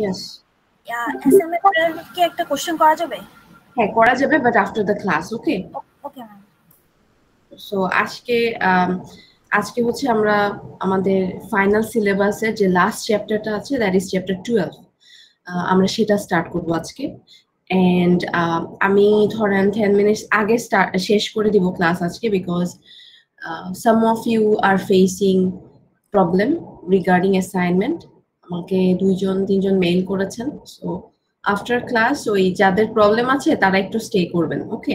Yes ইয়া SMA কি একটা question করা যাবে? হ্যাঁ করা যাবে but after the class okay okay ma'am so আজকে um, আজকে হচ্ছে আমরা আমাদের ফাইনাল সিলেবাসের যে লাস্ট চ্যাপ্টারটা আছে দ্যাট ইজ চ্যাপ্টার টুয়েলভ আমরা সেটা স্টার্ট করব আজকে। অ্যান্ড আমি ধরেন টেন মিনিটস আগে স্টার্ট শেষ করে দিব ক্লাস আজকে because some of you are facing problem regarding assignment আমাকে দুইজন, তিনজন মেইল করেছেন। সো আফটার ক্লাস ওই যাদের প্রবলেম আছে, তারা একটু স্টে করবেন ওকে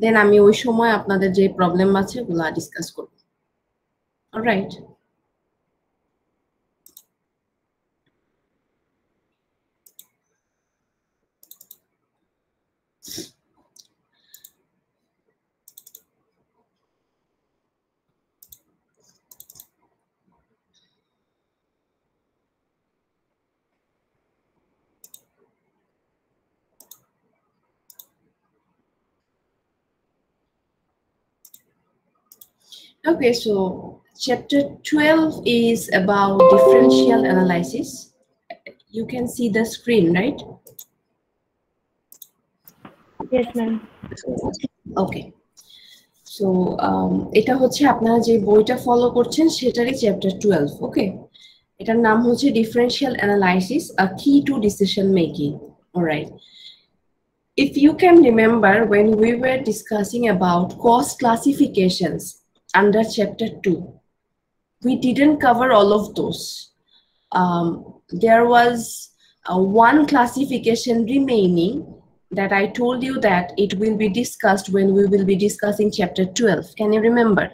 দেন আমি ওই সময় আপনাদের যে প্রবলেম আছে, ওগুলো ডিসকাস করব। Alright Okay, so chapter 12 is about differential analysis. You can see the screen, right? Yes, ma'am. Okay so এটা হচ্ছে আপনারা যে বইটা ফলো করছেন সেটারই চ্যাপ্টার টুয়েলভ ওকে এটার নাম হচ্ছে differential analysis a key to decision making alright if you can remember when we were discussing about cost classifications under chapter 2 we didn't cover all of those um, there was uh, one classification remaining that I told you that it will be discussed when we will be discussing chapter 12. Can you remember?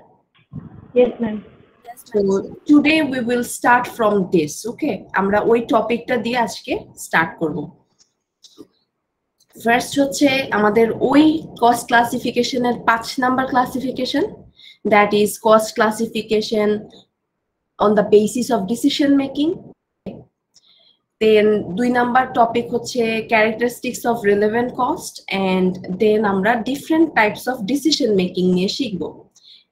Yes, ma'am. So today we will start from this, okay? আমরা ওই টপিকটা দিয়ে আজকে start করব first হচ্ছে আমাদের ওই cost ক্লাসিফিকেশনের পাঁচ number classification That is cost classification on the basis of decision making then দুই নাম্বার টপিক হচ্ছে characteristics of relevant cost and then আমরা different types of decision making নিয়ে শিখব।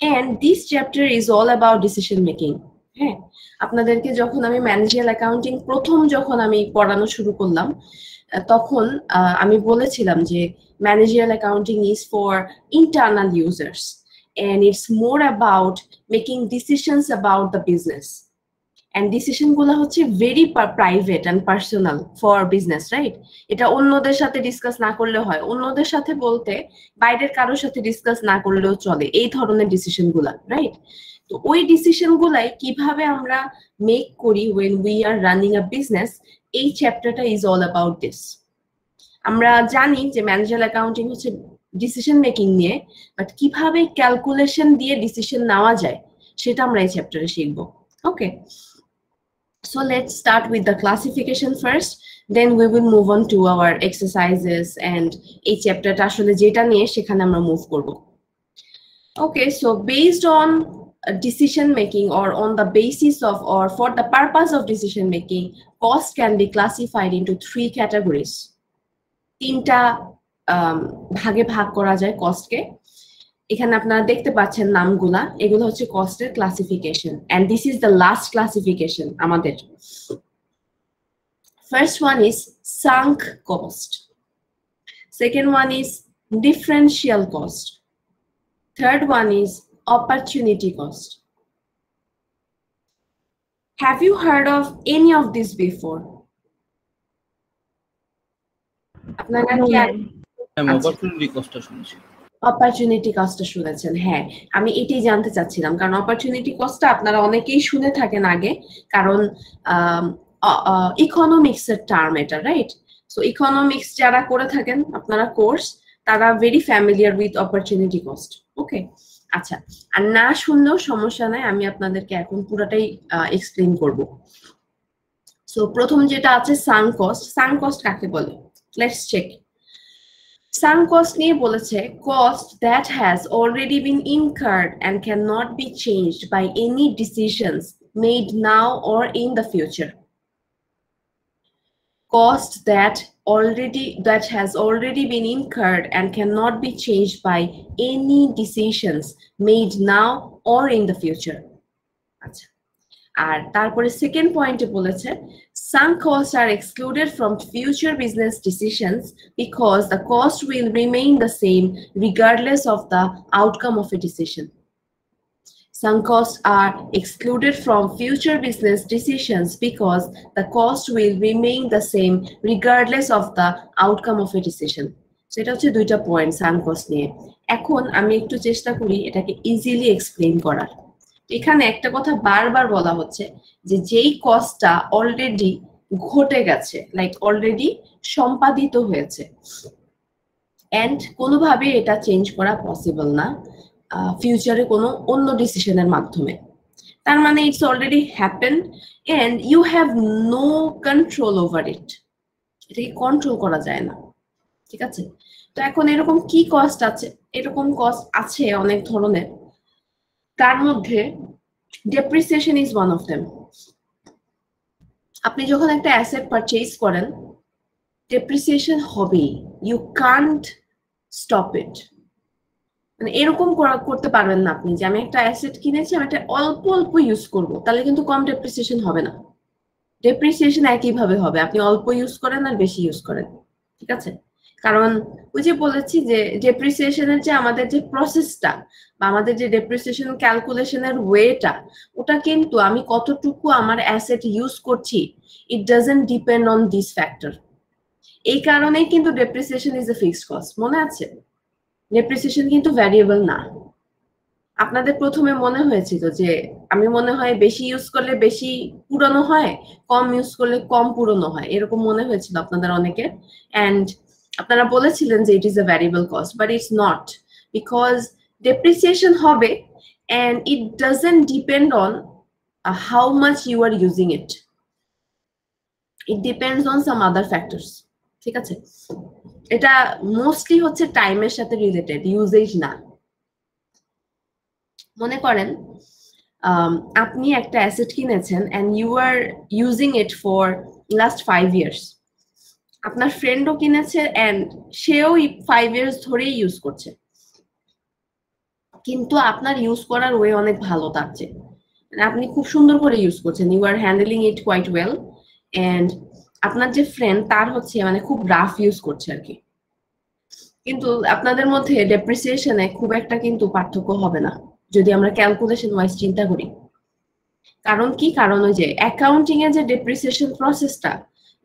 And this chapter is all about decision making হ্যাঁ? আপনাদেরকে যখন আমি managerial accounting প্রথম যখন আমি পড়ানো শুরু করলাম, তখন আমি বলেছিলাম যে managerial accounting is for internal users and it's more about making decisions about the business. And decision গুলো হচ্ছে very private and personal for business right এটা অন্যদের সাথে ডিসকাস না করলে হয়। অন্যদের সাথে বলতে বাইরের কারোর সাথে ডিসকাস না করলেও চলে এই ধরনের ডিসিশনগুলা রাইট তো ওই ডিসিশন গুলাই কীভাবে আমরা মেক করি when we are running a business এই চ্যাপ্টারটা ইজ অল অ্যাবাউট দিস আমরা জানি যে ম্যানেজার অ্যাকাউন্টিং হচ্ছে ডিসিশন মেকিং নিয়ে বাট কিভাবে ক্যালকুলেশন দিয়ে ডিসিশন নেওয়া যায় সেটা আমরা এই চ্যাপ্টারে শিখবো ওকে So let's start with the classification first, then we will move on to our exercises and এই চ্যাপ্টারটা আসলে যেটা নিয়ে সেখানে আমরা মুভ করব Okay, so based on decision making or on the basis of or for the purpose of decision making, cost can be classified into three categories. তিনটা ভাগে ভাগ করা যায় কস্টকে এখানে আপনারা দেখতে পাচ্ছেন নামগুলা। এগুলো হচ্ছে কস্টের classification and this is the last classification আমাদের। First one is sunk cost second one is differential cost third one is opportunity cost Have you heard of any of this before? আপনারা কি অপরচুনিটি কস্টটা শুনছি। Opportunity কস্টটা শুনেছেন হ্যাঁ। আমি এটাই জানতে চাচ্ছিলাম কারণ অপরচুনিটি কস্টটা আপনারা অনেকেই শুনে থাকেন আগে কারণ ইকোনমিক্স এর টার্ম এটা রাইট সো ইকোনমিক্স যারা করে থাকেন আপনারা কোর্স তারা very familiar with opportunity cost okay আচ্ছা আর না শুনলেও সমস্যা নাই আমি আপনাদেরকে এখন পুরোটাই এক্সপ্লেন করব। সো প্রথম যেটা আছে সাং কস্ট সাং কস্ট কাকে বলে? লেটস চেক Sunk cost নিয়ে বলেছে cost that has already been incurred and cannot be changed by any decisions made now or in the future. Cost that already that has already been incurred and cannot be changed by any decisions made now or in the future. আচ্ছা আর তারপরে second পয়েন্টে বলেছে some costs are excluded from future business decisions because the cost will remain the same regardless of the outcome of a decision. Some costs are excluded from future business decisions because the cost will remain the same regardless of the outcome of a decision. সেটা হচ্ছে দুইটা point সান cost নিয়ে এখন আমি একটু চেষ্টা করি এটাকে ইজিলি এক্সপ্লেন করার এখানে একটা কথা বারবার বলা হচ্ছে যে যেই কস্টটা অলরেডি ঘটে গেছে লাইক অলরেডি সম্পাদিত হয়েছে অ্যান্ড কোনোভাবে এটা চেঞ্জ করা পসিবল না ফিউচারে কোনো অন্য ডিসিশনের মাধ্যমে। তার মানে it's already happen and you have no control over it এটাকে কন্ট্রোল করা যায় না, ঠিক আছে? তো এখন এরকম কি কস্ট আছে? এরকম কস্ট আছে অনেক ধরনের। তার মধ্যে depreciation is one of them আপনি যখন একটা অ্যাসেট পারচেজ করেন ডেপ্রিসিয়েশন হবেই। ইউ কান্ট স্টপ ইট মানে এরকম করা- করতে পারবেন না আপনি যে আমি একটা অ্যাসেট কিনেছি, আমি এটা অল্প অল্প ইউজ করব। তাহলে কিন্তু কম ডেপ্রিসিয়েশন হবে না। ডেপ্রিসিয়েশন একইভাবে হবে। আপনি অল্প ইউজ করেন আর বেশি ইউজ করেন। ঠিক আছে? কারণ ওই যে বলেছি যে ডেপ্রিসিয়েশনের যে আমাদের যে প্রসেসটা বা আমাদের যে ডেপ্রিসিয়েশন ক্যালকুলেশনের ওয়েটা ওটা কিন্তু আমি কতটুকু আমার অ্যাসেট ইউজ করছি it doesn't depend on this factor এই কারণেই কিন্তু depreciation is a fixed cost মনে আছে? ডেপ্রিসিয়েশন কিন্তু ভ্যারিয়েবল না। আপনাদের প্রথমে মনে হয়েছিল যে আমি মনে হয় বেশি ইউজ করলে বেশি পুরনো হয়, কম ইউজ করলে কম পুরনো হয়, এরকম মনে হয়েছিল আপনাদের অনেকের। অ্যান্ড আপনারা বলেছিলেন যে it is a variable cost but it's not because depreciation হবে and it doesn't depend on how much you are using it it depends on some other factors ঠিক আছে? এটা মোস্টলি হচ্ছে টাইমের সাথে রিলেটেড ইউজেজ না। মনে করেন um, আপনি একটা অ্যাসেট কিনেছেন and you are using it for last five years আপনার ফ্রেন্ডও কিনেছে অ্যান্ড সেও ফাইভ ইয়ার্স ধরেই ইউজ করছে। কিন্তু আপনার ইউজ করার ওয়ে অনেক ভালো থাকছে মানে আপনি খুব সুন্দর করে ইউজ করছেন। You are handling it quite well and আপনার যে ফ্রেন্ড তার হচ্ছে মানে খুব রাফ ইউজ করছে আর কি। কিন্তু আপনাদের মধ্যে ডেপ্রিসিয়েশনে খুব একটা কিন্তু পার্থক্য হবে না। যদি আমরা ক্যালকুলেশন ওয়াইজ চিন্তা করি। কারণ কি? কারণ ওই যে অ্যাকাউন্টিং এর যে ডেপ্রিসিয়েশন প্রসেসটা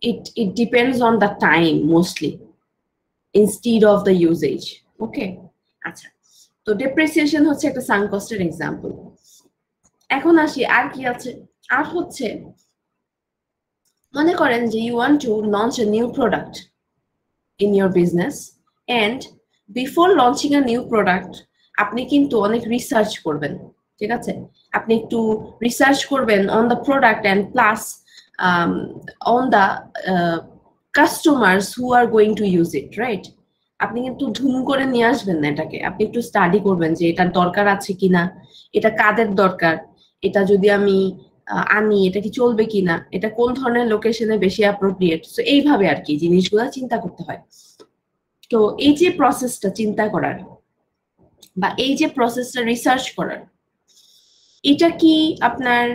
it it depends on the time mostly instead of the usage okay আচ্ছা। তো ডেপ্রিসিয়েশন হচ্ছে একটা সান কস্টের এক্সাম্পল এখন আসি, আর কি আছে? আর হচ্ছে, মনে করেন যে you want to launch a new product in your business and before launching a new product আপনি কিন্তু অনেক রিসার্চ করবেন। ঠিক আছে? আপনি একটু রিসার্চ করবেন on the product and plus on the customers who are going to use it right আপনি কিন্তু ধুম করে নিয়ে আসবেন না এটাকে। আপনি একটু স্টাডি করবেন যে এটার দরকার আছে কিনা, এটা কাদের দরকার, এটা যদি আমি আনি, এটা কি চলবে কিনা, এটা কোন ধরনের লোকেশনে বেশি অ্যাপ্রোপ্রিয়েট তো এইভাবে আর কি জিনিসগুলো চিন্তা করতে হয়। তো এই যে প্রসেসটা চিন্তা করার, বা এই যে প্রসেসটা রিসার্চ করার, এটা কি আপনার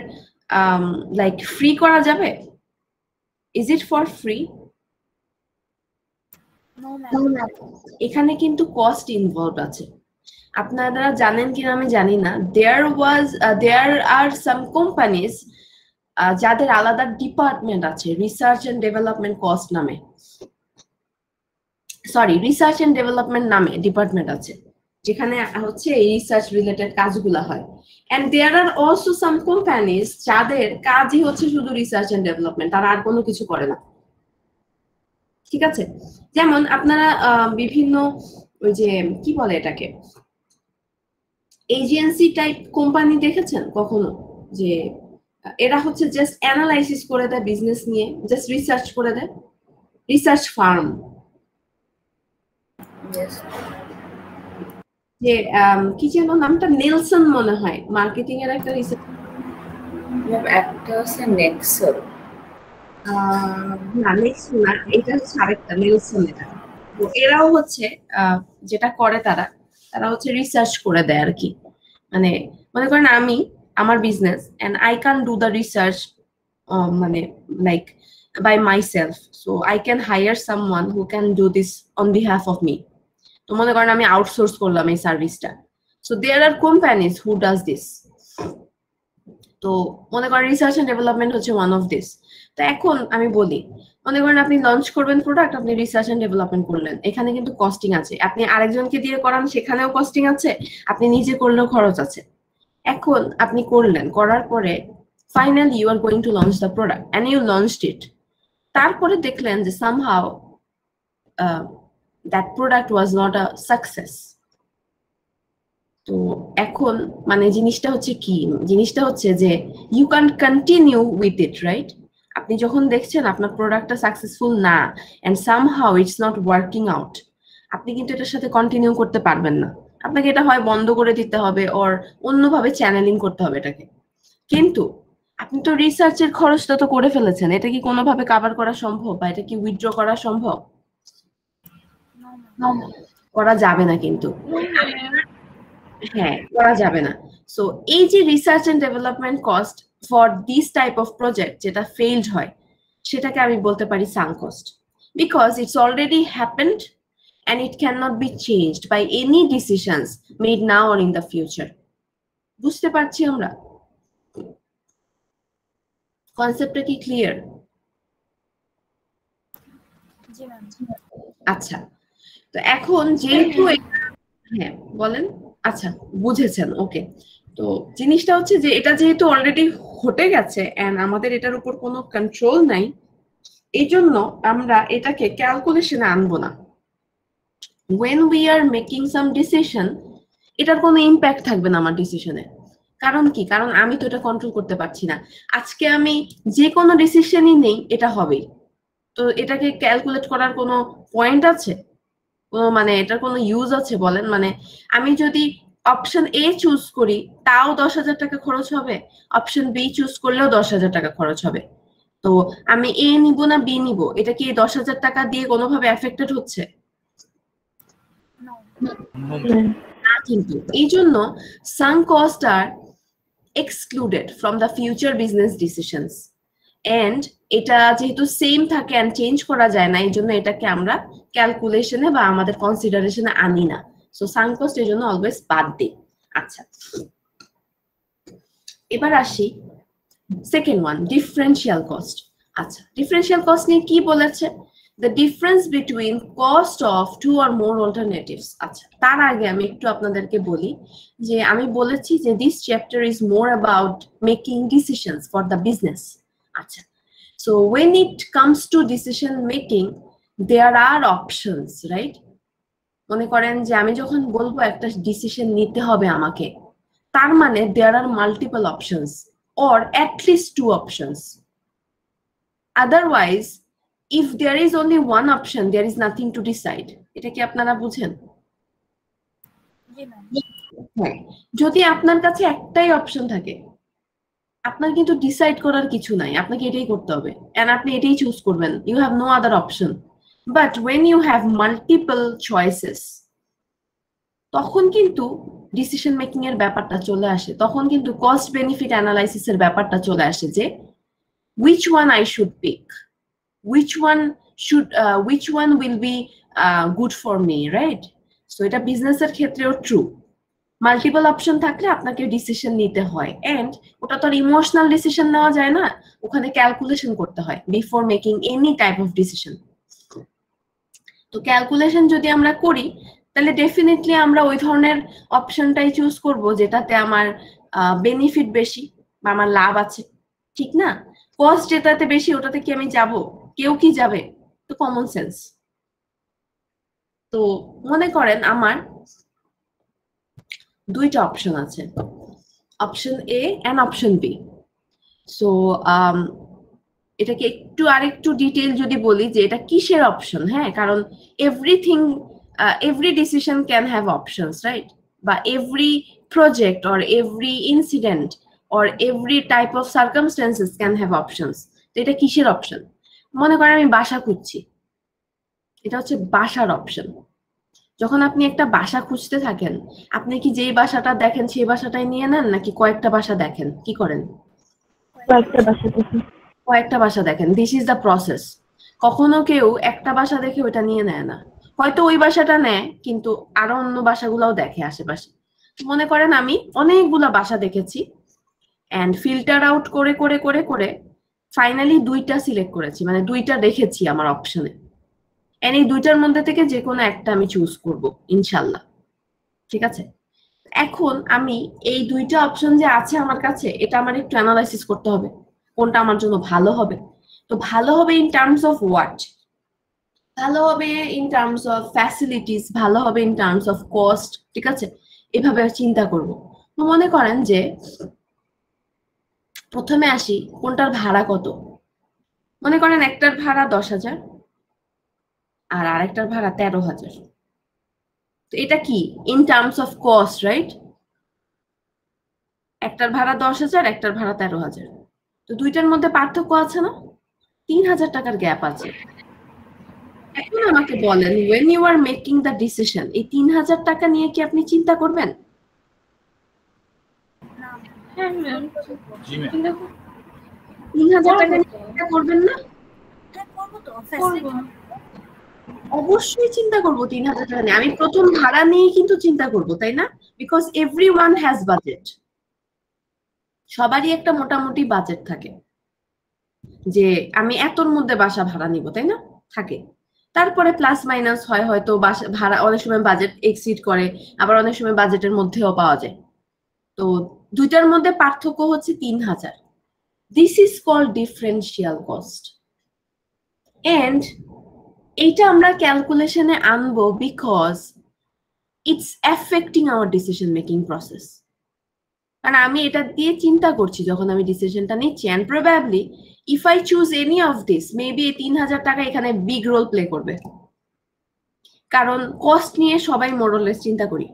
লাইক ফ্রি করা যাবে? ইজ ইট ফর ফ্রি এখানে কিন্তু কস্ট ইনভলভ আছে। আপনারা জানেন কিনা আমি জানি না। দেয়ার ওয়াজ দেয়ার আর সাম কোম্পানিজ যাদের আলাদা ডিপার্টমেন্ট আছে রিসার্চ এন্ড ডেভেলপমেন্ট কস্ট নামে। সরি রিসার্চ এন্ড ডেভেলপমেন্ট নামে ডিপার্টমেন্ট আছে। যেখানে হচ্ছে এই রিসার্চ রিলেটেড কাজগুলো হয়। And there are also some companies যাদের কাজই হচ্ছে শুধু রিসার্চ এন্ড ডেভেলপমেন্ট তারা আর কোনো কিছু করে না। ঠিক আছে? যেমন আপনারা বিভিন্ন ওই যে, কি বলে এটাকে? এজেন্সি টাইপ কোম্পানি দেখেছেন কখনো? যে, এরা হচ্ছে জাস্ট অ্যানালাইসিস করে দেয় বিজনেস নিয়ে জাস্ট রিসার্চ করে দেয়। রিসার্চ ফার্ম যে কি যেন নামটা নেলসন মনে হয়। মার্কেটিং এর একটা রিসার্চ ম্যাম একটা হচ্ছে না নেলসন না এটা হচ্ছে আরেকটা নেলসন এটা। তো এরাও হচ্ছে যেটা করে তারা তারা হচ্ছে রিসার্চ করে দেয় আর কি। মানে মনে করেন আমি আমার business and I can do the research মানে like by myself so I can hire someone who can do this on behalf of me তো মনে করেন আমি আউটসোর্স করলাম এই সার্ভিসটা so there are companies who does this তো মনে করেন রিসার্চ এন্ড ডেভেলপমেন্ট হচ্ছে ওয়ান অফ দিস তো এখন আমি বলি, মনে করেন আপনি লঞ্চ করবেন প্রোডাক্ট আপনি রিসার্চ এন্ড ডেভেলপমেন্ট করলেন। এখানে কিন্তু কস্টিং আছে। আপনি আরেকজনকে দিয়ে করান, সেখানেও কস্টিং আছে। আপনি নিজে করলেও খরচ আছে। এখন আপনি করলেন, করার পরে finally you are going to launch the product and you launched it তারপরে দেখলেন যে somehow that product was not a success তো এখন মানে জিনিসটা হচ্ছে কি? জিনিসটা হচ্ছে যে you can continue with it right আপনি যখন দেখছেন আপনার প্রোডাক্টটা সাকসেসফুল না and somehow it's not working out আপনি কিন্তু এটার সাথে কন্টিনিউ করতে পারবেন না। আপনাকে এটা হয় বন্ধ করে দিতে হবে ওর অন্যভাবে চ্যানেলিং করতে হবে এটাকে। কিন্তু আপনি তো রিসার্চের খরচটা তো করে ফেলেছেন, এটা কি কোনোভাবে কাভার করা সম্ভব বা এটা কি উইথড্র করা সম্ভব? করা যাবে না কিন্তু। হ্যাঁ করা যাবে না। সো এই যে research and development cost for this type of project যেটা ফেইলড হয় সেটাকে আমি বলতে পারি sunk cost because it's already happened it can not be changed by any decisions made now or in the future বুঝতে পারছি আমরা? কনসেপ্টটা কি ক্লিয়ার আচ্ছা। তো এখন যেহেতু হ্যাঁ। বলেন। আচ্ছা বুঝেছেন ওকে তো জিনিসটা হচ্ছে যে এটা যেহেতু অলরেডি ঘটে গেছে অ্যান্ড আমাদের এটার উপর কোনো কন্ট্রোল নাই এই জন্য আমরা এটাকে ক্যালকুলেশনে আনব না। When we are making some decision এটার কোনো ইম্প্যাক্ট থাকবে না আমার ডিসিশনে কারণ কি? কারণ আমি তো এটা কন্ট্রোল করতে পারছি না। আজকে আমি যে কোনো ডিসিশনই নেই এটা হবেই। তো এটাকে ক্যালকুলেট করার কোনো পয়েন্ট আছে? মানে এটার কোনো ইউজ আছে বলেন? মানে আমি যদি অপশন এ চুজ করি, তাও দশ হাজার টাকা খরচ হবে। অপশন বি চুজ করলেও দশ হাজার টাকা খরচ হবে। তো আমি এ নিব না বি নিব? এটা কি দশ হাজার টাকা দিয়ে কোনোভাবে এফেক্টেড হচ্ছে? না কিন্তু। এই জন্য some cost are excluded from the future business decisions and এটা যেহেতু সেম থাকে অ্যান্ড চেঞ্জ করা যায় না, এই জন্য এটাকে আমরা ক্যালকুলেশনে বা আমাদের কনসিডারেশনে আনি না। সো সাম কস্ট এই জন্য অলওয়েজ বাদ দিই। আচ্ছা। এবার আসি সেকেন্ড ওয়ান ডিফারেন্সিয়াল কস্ট আচ্ছা ডিফারেন্সিয়াল কস্ট নিয়ে কি বলেছে? The difference between cost of two or more alternatives আচ্ছা তার আগে আমি একটু আপনাদেরকে বলি যে আমি বলেছি যে this chapter is more about making decisions for the business আচ্ছা so when it comes to decision making there are options right মনে করেন যে আমি যখন বলব একটা ডিসিশন নিতে হবে আমাকে তার মানে there are multiple options or at least two options otherwise if there is only one option there is nothing to decide এটা কি আপনারা বুঝেন? হ্যাঁ যদি আপনার কাছে একটাই অপশন থাকে আপনার কিন্তু ডিসাইড করার কিছু নাই আপনাকে এটাই করতে হবে। এন্ড আপনি এটাই চুজ করবেন। You have no other option but when you have multiple choices তখন কিন্তু ডিসিশন মেকিং এর ব্যাপারটা চলে আসে। তখন কিন্তু কস্ট বেনিফিট অ্যানালাইসিস এর ব্যাপারটা চলে আসে যে which one I should pick which one should which one will be good for good right so এটা বিজনেসের ক্ষেত্রেও ট্রু মাল্টিপল অপশন থাকলে আপনাকে ডিসিশন নিতে হয়। এন্ড ওটা তো আর ইমোশনাল ডিসিশন নেওয়া যায় না। ওখানে ক্যালকুলেশন করতে হয়। Before making any type of decision তো ক্যালকুলেশন যদি আমরা করি, তাহলে ডেফিনেটলি আমরা ওই ধরনের অপশনটাই চুজ করব যেটাতে আমার বেনিফিট বেশি বা আমার লাভ আছে, ঠিক না? কস্ট যেটাতে বেশি ওটাতে কি আমি যাব? কেউ কি যাবে? তো কমন সেন্স তো মনে করেন আমার দুইটা অপশন আছে option A and option B so এটাকে একটু আরেকটু ডিটেল যদি বলি যে এটা কিসের অপশন হ্যাঁ কারণ everything every decision can have options right বা every project or every incident or every type of circumstances can have options. তো এটা কিসের অপশন মনে করেন আমি বাসা খুঁজছি। এটা হচ্ছে বাসার অপশন যখন আপনি একটা বাসা খুঁজতে থাকেন, আপনি কি যেই বাসাটা দেখেন সেই বাসাটাই নিয়ে নেন নাকি কয়েকটা বাসা দেখেন? কি করেন? কয়েকটা বাসা দেখি। কয়েকটা বাসা দেখেন দিস ইজ দ্য প্রসেস কখনো কেউ একটা বাসা দেখে ওটা নিয়ে নেয় না। হয়তো ওই বাসাটা নেয়, কিন্তু আরও অন্য বাসাগুলোও দেখে আশেপাশে। মনে করেন আমি অনেকগুলা বাসা দেখেছি অ্যান্ড ফিল্টার আউট করে করে করে করে ফাইনালি দুইটা সিলেক্ট করেছি মানে দুইটা দেখেছি আমার অপশনে অ্যান্ড এই দুইটার মধ্যে থেকে যে কোনো একটা আমি চুজ করব, ইনশাল্লাহ। ঠিক আছে? এখন আমি এই দুইটা অপশন যে আছে আমার কাছে, এটা আমার একটু অ্যানালাইসিস করতে হবে। কোনটা আমার জন্য ভালো হবে? তো ভালো হবে ইন টার্মস অফ হোয়াট ভালো হবে ইন টার্মস অফ ফ্যাসিলিটিস ভালো হবে ইন টার্মস অফ কস্ট ঠিক আছে? এভাবে চিন্তা করব। তো মনে করেন যে প্রথমে আসি, কোনটার ভাড়া কত? মনে করেন একটার ভাড়া দশ হাজার, আর আরেকটার ভাড়া তেরো হাজার। তো এটা কি? In terms of cost right একটার ভাড়া দশ হাজার, একটার ভাড়া তেরো হাজার। তো দুইটার মধ্যে পার্থক্য আছে না? তিন হাজার টাকার গ্যাপ আছে। এখন আমাকে বলেন when you are making the decision এই তিন হাজার টাকা নিয়ে কি আপনি চিন্তা করবেন? হ্যাঁ তিন হাজার টাকা নিয়ে চিন্তা করবেন না? হ্যাঁ অবশ্যই চিন্তা করব তিন হাজার টাকা নিয়ে। আমি প্রথম ভাড়া নিয়েই কিন্তু চিন্তা করব তাই না? Because every one has budget সবারই একটা মোটামুটি বাজেট থাকে। যে আমি এতর মধ্যে বাসা ভাড়া নিব, তাই না? থাকে। তারপরে প্লাস মাইনাস হয় হয়তো বাসা ভাড়া, অনেক সময় বাজেট এক্সিড করে, আবার অনেক সময় বাজেটের মধ্যেও পাওয়া যায়। তো দুইটার মধ্যে পার্থক্য হচ্ছে তিন হাজার। This is call differential cost and এইটা আমরা ক্যালকুলেশনে আনব because it's affecting our decision making process কারণ আমি এটা দিয়ে চিন্তা করছি যখন আমি ডিসিশনটা নিচ্ছি and probably if I choose any of this maybe এই তিন হাজার টাকা এখানে বিগ রোল প্লে করবে। কারণ কস্ট নিয়ে সবাই মোরলেস চিন্তা করি।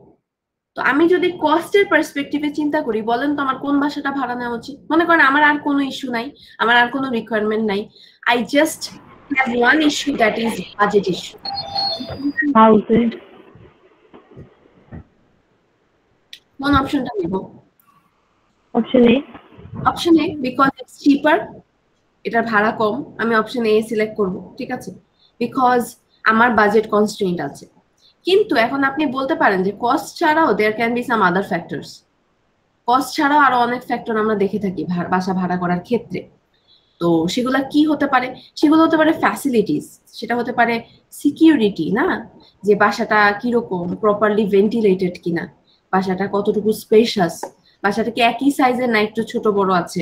তো আমি যদি কস্টের পার্সপেক্টিভে চিন্তা করি বলেন তো আমার কোন বাসাটা ভাড়া নেওয়া উচিত? মনে করেন আমার আর কোনো ইস্যু নাই আমার আর কোনো রিকোয়ারমেন্ট নাই। I just have one issue that is budget issue কোন অপশনটা নিব? Option A option A because it's cheaper এটার ভাড়া কম, আমি অপশন এ সিলেক্ট করব, ঠিক আছে? বিকজ আমার বাজেট কনস্ট্রেন্ট আছে। কিন্তু এখন আপনি বলতে পারেন যে কস্ট ছাড়াও there can be some other factors cost ছাড়াও আরও অনেক ফ্যাক্টর আমরা দেখে থাকি বাসা ভাড়া করার ক্ষেত্রে। তো সেগুলা কি হতে পারে? সেগুলো হতে পারে ফ্যাসিলিটিস সেটা হতে পারে সিকিউরিটি না? যে বাসাটা কীরকম প্রপারলি ভেন্টিলেটেড কিনা, বাসাটা কতটুকু স্পেশাস বাসাটা কি একই সাইজের না একটু ছোট বড় আছে?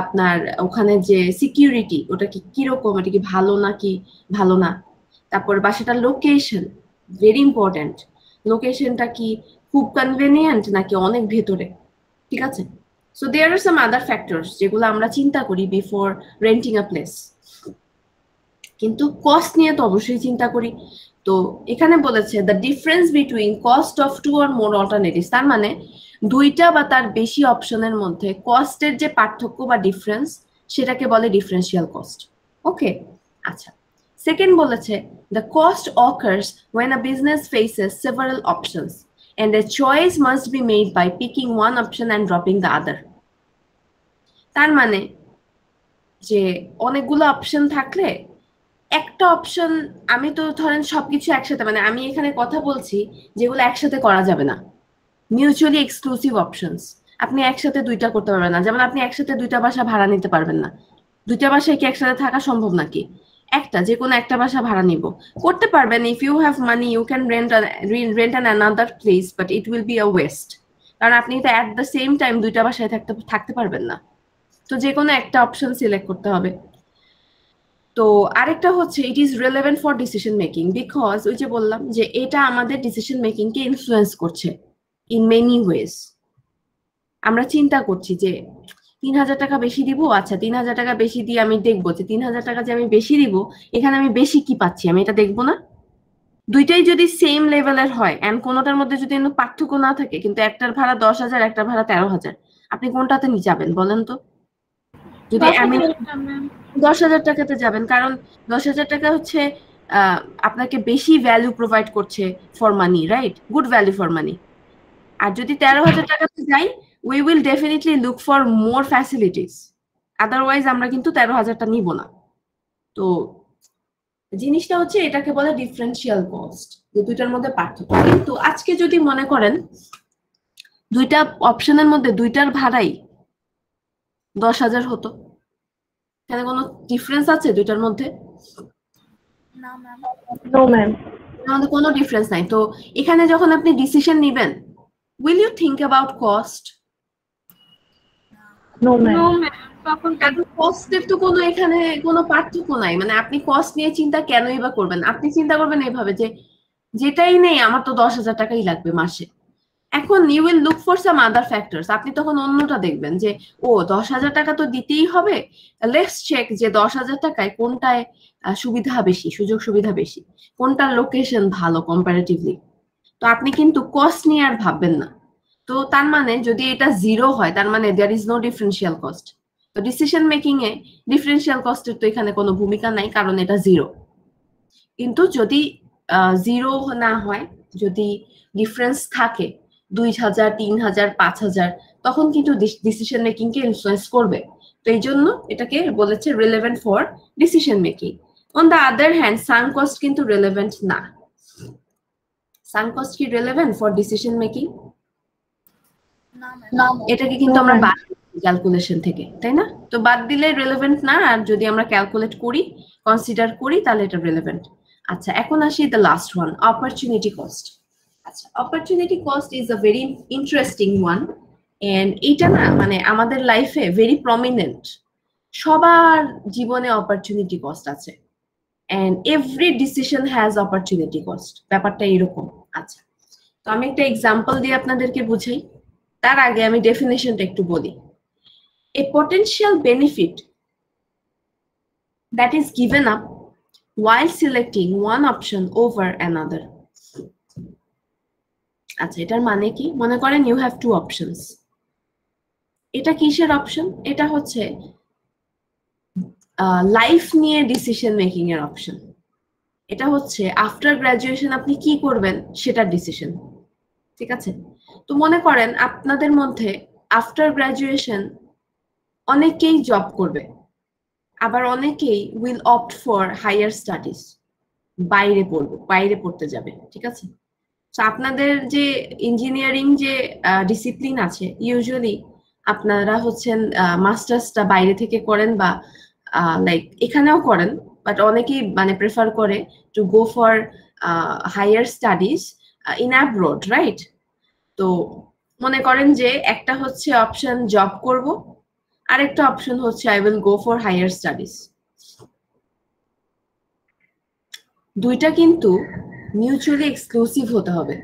আপনার ওখানে যে সিকিউরিটি ওটা কি কীরকম? এটা কি ভালো নাকি ভালো না? তারপর বাসাটার লোকেশন ভেরি ইম্পর্ট্যান্ট লোকেশনটা কি খুব কনভেনিয়েন্ট নাকি অনেক ভেতরে? ঠিক আছে? So there R some other factors যেগুলো আমরা চিন্তা করি বিফোর রেন্টিং আ প্লেস কিন্তু কস্ট নিয়ে তো অবশ্যই চিন্তা করি। তো এখানে বলেছে the difference between cost of two or more alternatives তার মানে দুইটা বা তার বেশি অপশনের মধ্যে কস্টের যে পার্থক্য বা ডিফারেন্স সেটাকে বলে ডিফারেন্সিয়াল কস্ট ওকে আচ্ছা। সেকেন্ড বলেছে the cost occurs when a business faces several options, and a choice must be made by picking one option and dropping the other. তার মানে যে অনেকগুলো অপশন থাকলে, একটা অপশন আমি তো ধরেন সবকিছু একসাথে মানে আমি এখানে কথা বলছি, যেগুলো একসাথে করা যাবে না। মিউচুয়ালি এক্সক্লুসিভ অপশনস আপনি একসাথে দুইটা করতে পারবেন না। যেমন আপনি একসাথে দুইটা বাসা ভাড়া নিতে পারবেন না। দুইটা বাসায় কি একসাথে থাকা সম্ভব নাকি? একটা যে কোনো একটা বাসা ভাড়া নিব। করতে পারবেন if you have money you can rent rent an another place but it will be a waste কারণ আপনি তো অ্যাট দ্য সেম টাইম দুইটা বাসায় থাকতে থাকতে পারবেন না। তো যে কোনো একটা অপশন সিলেক্ট করতে হবে। তো আরেকটা হচ্ছে it is relevant for decision making because ওই যে বললাম যে এটা আমাদের ডিসিশন মেকিংকে ইনফ্লুয়েন্স করছে। ইন মেনি ওয়েজ আমরা চিন্তা করছি যে তিন হাজার টাকা বেশি দিব? আচ্ছা তিন হাজার টাকা বেশি দিয়ে আমি দেখব যে তিন হাজার টাকা যে আমি বেশি দিব এখানে আমি বেশি কি পাচ্ছি? আমি এটা দেখব না? দুইটাই যদি সেম লেভেলের হয় এন্ড কোনোটার মধ্যে যদি পার্থক্য না থাকে কিন্তু একটার ভাড়া দশ হাজার একটার ভাড়া তেরো হাজার আপনি কোনটাতে নিয়ে যাবেন বলেন তো? যদি আমি দশ হাজার টাকাতে যাবেন কারণ দশ হাজার টাকা হচ্ছে আপনাকে বেশি ভ্যালু প্রোভাইড করছে for money right good value for money আর যদি তেরো হাজার টাকাতে যাই we will definitely look for more facilities otherwise আমরা কিন্তু তেরো হাজারটা নিব না। তো জিনিসটা হচ্ছে এটাকে বলে ডিফারেন্সিয়াল কস্ট যে দুইটার মধ্যে পার্থক্য। কিন্তু আজকে যদি মনে করেন দুইটা অপশনের মধ্যে দুইটার ভাড়াই দশ হাজার হতো। এখানে কোনো ডিফারেন্স আছে দুইটার মধ্যে? না ম্যাম আমাদের কোনো ডিফারেন্স নাই। তো এখানে যখন আপনি ডিসিশন নেবেন will you think about cost no ma'am তখন কস্টের তো কোনো এখানে কোনো পার্থক্য নাই। মানে আপনি কস্ট নিয়ে চিন্তা কেনই বা করবেন? আপনি চিন্তা করবেন এইভাবে যে যেটাই নেই আমার তো দশ হাজার টাকাই লাগবে মাসে। এখন you will look for some other factors আপনি তখন অন্যটা দেখবেন যে ও দশ হাজার টাকা তো দিতেই হবে। লেটস চেক যে দশ হাজার টাকায় কোনটায় সুবিধা বেশি সুযোগ সুবিধা বেশি। কোনটার লোকেশন ভালো কম্পারেটিভলি তো আপনি কিন্তু কস্ট নিয়ে আর ভাববেন না। তো তার মানে যদি এটা জিরো হয়, তার মানে there is no differential cost তো ডিসিশন মেকিং এ ডিফারেন্সিয়াল কস্টের তো এখানে কোনো ভূমিকা নাই, কারণ এটা জিরো কিন্তু যদি জিরো না হয়, যদি ডিফারেন্স থাকে দুই হাজার, তিন হাজার, পাঁচ হাজার, তখন কিন্তু ডিসিশন মেকিং কে ইনফ্লুয়েন্স করবে। তো এই জন্য এটাকে বলেছে relevant for decision making on the other hand sunk cost কিন্তু রিলেভেন্ট না। সাং কস্ট কি রিলেভেন্ট ফর ডিসিশন মেকিং না এটাকে কিন্তু আমরা বাদ ক্যালকুলেশন থেকে তাই না? তো বাদ দিলে রিলেভেন্ট না আর যদি আমরা ক্যালকুলেট করি কনসিডার করি তাহলে এটা রিলেভেন্ট আচ্ছা এখন আসি the last one opportunity cost আচ্ছা opportunity cost is a very interesting one and এটা না মানে আমাদের লাইফে ভেরি প্রমিনেন্ট সবার জীবনে অপরচুনিটি কস্ট আছে and every decision has opportunity cost ব্যাপারটা এরকম আচ্ছা তো আমি একটা এক্সাম্পল দিয়ে আপনাদেরকে বুঝাই। তার আগে আমি ডেফিনেশনটা একটু বলি। A potential benefit that is given up while selecting one option over another. আচ্ছা এটার মানে কি? মনে করেন ইউ হ্যাভ টু অপশনস এটা কিসের অপশন এটা হচ্ছে লাইফ নিয়ে ডিসিশন মেকিং এর অপশন এটা হচ্ছে আফটার গ্রাজুয়েশন আপনি কি করবেন সেটার ডিসিশন ঠিক আছে? তো মনে করেন আপনাদের মধ্যে আফটার গ্রাজুয়েশন অনেকেই জব করবে, আবার অনেকেই will opt for higher studies বাইরে পড়বে, বাইরে পড়তে যাবে, ঠিক আছে? তো আপনাদের যে ইঞ্জিনিয়ারিং যে ডিসিপ্লিন আছে ইউজুয়ালি আপনারা হচ্ছেন মাস্টার্সটা বাইরে থেকে করেন বা লাইক এখানেও করেন বাট অনেকেই মানে প্রেফার করে to go for higher studies in abroad right তো মনে করেন যে একটা হচ্ছে অপশন জব করব, আরেকটা অপশন হচ্ছে I will go for higher studies দুইটা কিন্তু মিউচুয়ালি এক্সক্লুসিভ হতে হবে।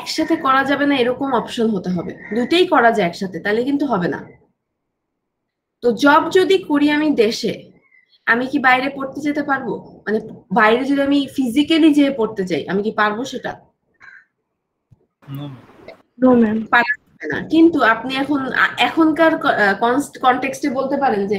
একসাথে করা যাবে না, এরকম অপশন হতে হবে। দুইটাই করা যায় একসাথে, তাহলে কিন্তু হবে না। তো জব যদি করি আমি দেশে আমি কি বাইরে পড়তে যেতে পারব? মানে বাইরে যদি আমি ফিজিক্যালি যেয়ে পড়তে চাই আমি কি পারব সেটা? না। কিন্তু আপনি এখন এখনকার কনটেক্সটে বলতে পারেন যে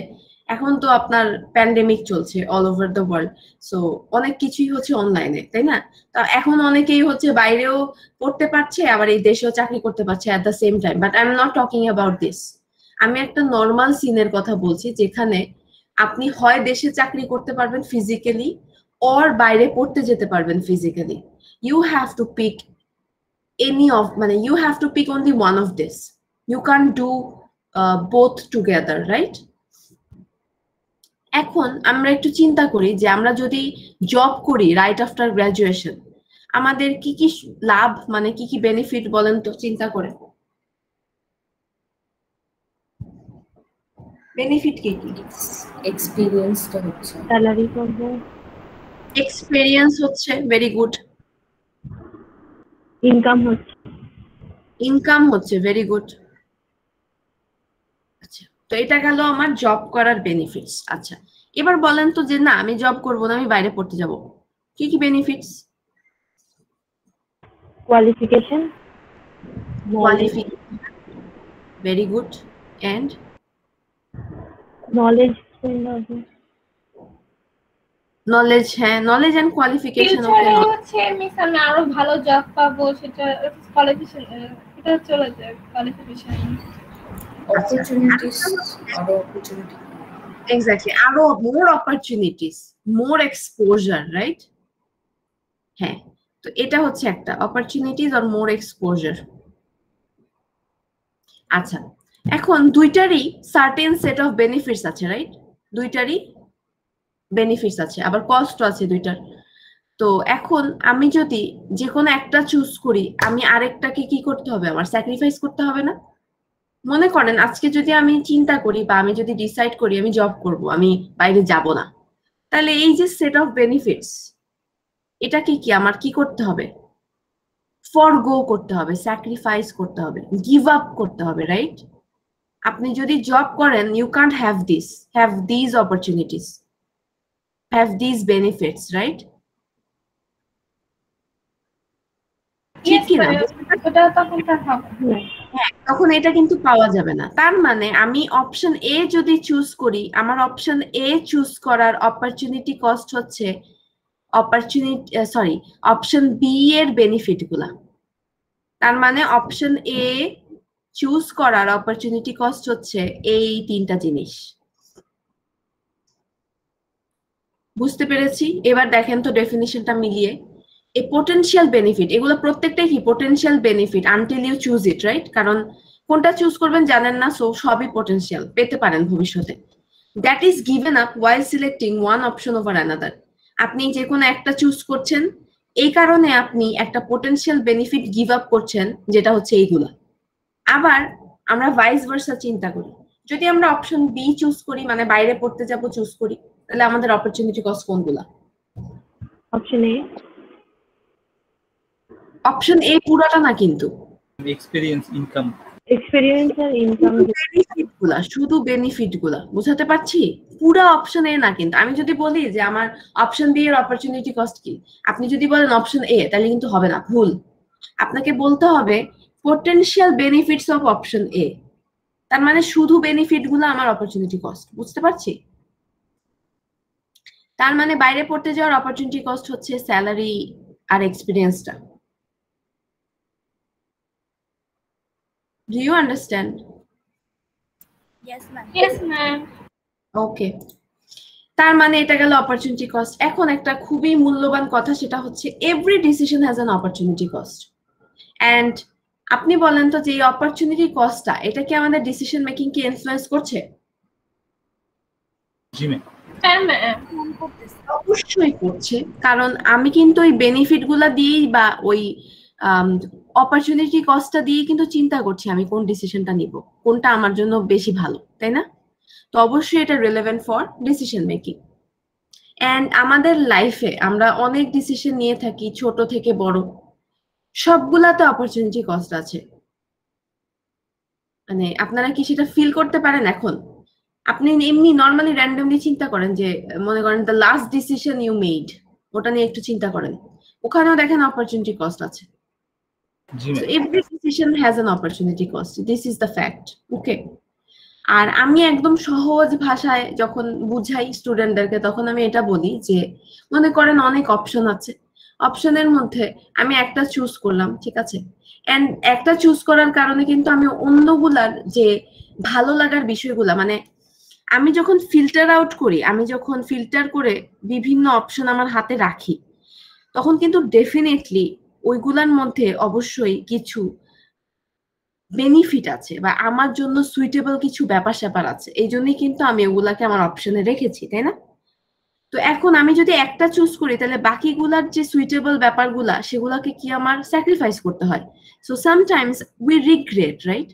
এখন তো আপনার প্যান্ডেমিক চলছে all over the world so অনেক কিছুই হচ্ছে অনলাইনে তাই না? তা এখন অনেকেই হচ্ছে বাইরেও পড়তে পারছে আবার এই দেশেও চাকরি করতে পারছে at the same time but I am not talking about this আমি একটা নর্মাল সিনের কথা বলছি যেখানে আপনি হয় দেশে চাকরি করতে পারবেন ফিজিক্যালি অর বাইরে পড়তে যেতে পারবেন physically you have to pick any of মানে you have to pick only one of this you do uh, both together right? এখন আমরা একটু চিন্তা করি যে আমরা যদি জব করি রাইট আফটার গ্রাজুয়েশন আমাদের কি কি লাভ মানে কি কি বেনিফিট বলেন তো চিন্তা করে। বেনিফিট কি কি? এক্সপিরিয়েন্সটা হচ্ছে। স্যালারি পাবো এক্সপেরিয়েন্স হচ্ছে ভেরি গুড ইনকাম হচ্ছে। ইনকাম হচ্ছে ভেরি গুড আচ্ছা তো এটা গেল আমার জব করার বেনিফিটস আচ্ছা এবার বলেন তো যে না আমি জব করব না আমি বাইরে পড়তে যাব। কি কি benefits qualification qualification very good and knowledge knowledge হ্যাঁ নলেজ এন্ড কোয়ালিফিকেশন ওকে হচ্ছে মিস আমি আরও ভালো জব পাবো সেটা কোয়ালিফিকেশন এটা চলে যায় কোয়ালিফিকেশন আরও opportunity. এক্স্যাক্টলি আরও more opportunities more exposure right হ্যাঁ তো এটা হচ্ছে একটা অপরচুনিটিস আর মোর এক্সপোজার আচ্ছা এখন দুইটারই সার্টেন সেট অফ বেনিফিটস আছে রাইট দুইটারই বেনিফিটস আছে, আবার কস্ট আছে দুইটার। তো এখন আমি যদি যে কোনো একটা চুজ করি, আমি আরেকটাকে কি করতে হবে? আমার স্যাক্রিফাইস করতে হবে না? মনে করেন, আজকে যদি আমি চিন্তা করি বা আমি যদি ডিসাইড করি আমি জব করব, আমি বাইরে যাব না, তাহলে এই যে সেট অফ বেনিফিটস এটাকে কি আমার কি করতে হবে? ফর গো করতে হবে স্যাক্রিফাইস করতে হবে গিভ আপ করতে হবে রাইট আপনি যদি জব করেন you can't have this have this opportunities have this benefits right তখন এটা কিন্তু পাওয়া যাবে না। তার মানে আমি অপশন এ যদি চুজ করি আমার অপশন এ চুজ করার অপরচুনিটি কস্ট হচ্ছে অপরচুনিটি সরি অপশন বি এর বেনিফিটগুলা। তার মানে অপশন এ চুজ করার অপরচুনিটি কস্ট হচ্ছে এই তিনটা জিনিস। বুঝতে পেরেছি? এবার দেখেন তো ডেফিনিশনটা মিলিয়ে। এ পোটেনশিয়াল বেনিফিট এগুলো প্রত্যেকটাই কি? Potential benefit until you choose it right কারণ কোনটা চুজ করবেন জানেন না সো সবই পোটেনশিয়াল পেতে পারেন ভবিষ্যতে। That is given up while selecting one option over another আপনি যে কোনো একটা চুজ করছেন, এই কারণে আপনি একটা পোটেনশিয়াল বেনিফিট গিভ আপ করছেন, যেটা হচ্ছে এইগুলা। আবার আমরা ভাইস ভার্সা চিন্তা করি। যদি আমরা অপশন বি চুজ করি মানে বাইরে পড়তে যাব চুজ করি তাহলে আমাদের অপরচুনিটি কস্ট কোনগুলা? অপশন এ অপশন এ পুরোটা না কিন্তু। এক্সপিরিয়েন্স আর ইনকামগুলা শুধু বেনিফিটগুলা বুঝাতে পারছি? পুরো অপশন এ না কিন্তু। আমি যদি বলি যে আমার অপশন বি এর অপরচুনিটি কস্ট কি আপনি যদি বলেন অপশন এ তাহলে কিন্তু হবে না ভুল। আপনাকে বলতে হবে potential benefits of option A তার মানে শুধু বেনিফিটগুলো আমার অপরচুনিটি কস্ট বুঝতে পারছি? তার মানে বাইরে পড়তে যাওয়ার অপরচুনিটি কস্ট হচ্ছে স্যালারি আর এক্সপিরিয়েন্সটা do you understand Yes, ma'am. তার মানে এটা গেল অপরচুনিটি কস্ট এখন একটা খুবই মূল্যবান কথা সেটা হচ্ছে every decision has an opportunity cost and আপনি বলেন তো যে এই অপরচুনিটি কস্টটা এটা কি আমাদের ডিসিশন মেকিং কে ইনফ্লুয়েন্স করছে? জি ম্যাম হ্যাঁ ফোন করতেছে অবশ্যই করছে কারণ আমি কিন্তু ওই বেনিফিটগুলা দিয়েই বা ওই অপরচুনিটি কস্টটা দিয়ে কিন্তু চিন্তা করছি আমি কোন ডিসিশনটা নিব কোনটা আমার জন্য বেশি ভালো তাই না? তো অবশ্যই এটা relevant for decision making and আমাদের লাইফে আমরা অনেক ডিসিশন নিয়ে থাকি ছোট থেকে বড়। সবগুলাতে অপরচুনিটি কস্ট আছে মানে আপনারা কি সেটা ফিল করতে পারেন এখন আপনি এমনি নর্মালি র্যান্ডমলি চিন্তা করেন যে মনে করেন the last decision you made ওটা নিয়ে একটু চিন্তা করেন ওখানেও দেখেন অপরচুনিটি কস্ট আছে জি So ma'am every decision has an opportunity cost. This is the fact. Okay. আর আমি একদম সহজ ভাষায় যখন বুঝাই স্টুডেন্টদেরকে তখন আমি এটা বলি যে মনে করেন অনেক অপশন আছে অপশনের মধ্যে আমি একটা চুজ করলাম, ঠিক আছে? এন্ড একটা চুজ করার কারণে কিন্তু আমি অন্যগুলার যে ভালো লাগার বিষয়গুলা মানে আমি যখন ফিল্টার আউট করি, আমি যখন ফিল্টার করে বিভিন্ন অপশন আমার হাতে রাখি, তখন কিন্তু ডেফিনেটলি ওইগুলার মধ্যে অবশ্যই কিছু বেনিফিট আছে বা আমার জন্য সুইটেবল কিছু ব্যাপার স্যাপার আছে। এই জন্যই কিন্তু আমি ওগুলাকে আমার অপশনে রেখেছি, তাই না? তো এখন আমি যদি একটা চুজ করি, তাহলে বাকিগুলার যে সুইটেবল ব্যাপারগুলা, সেগুলাকে কি আমার স্যাক্রিফাইস করতে হয়? So sometimes we regret right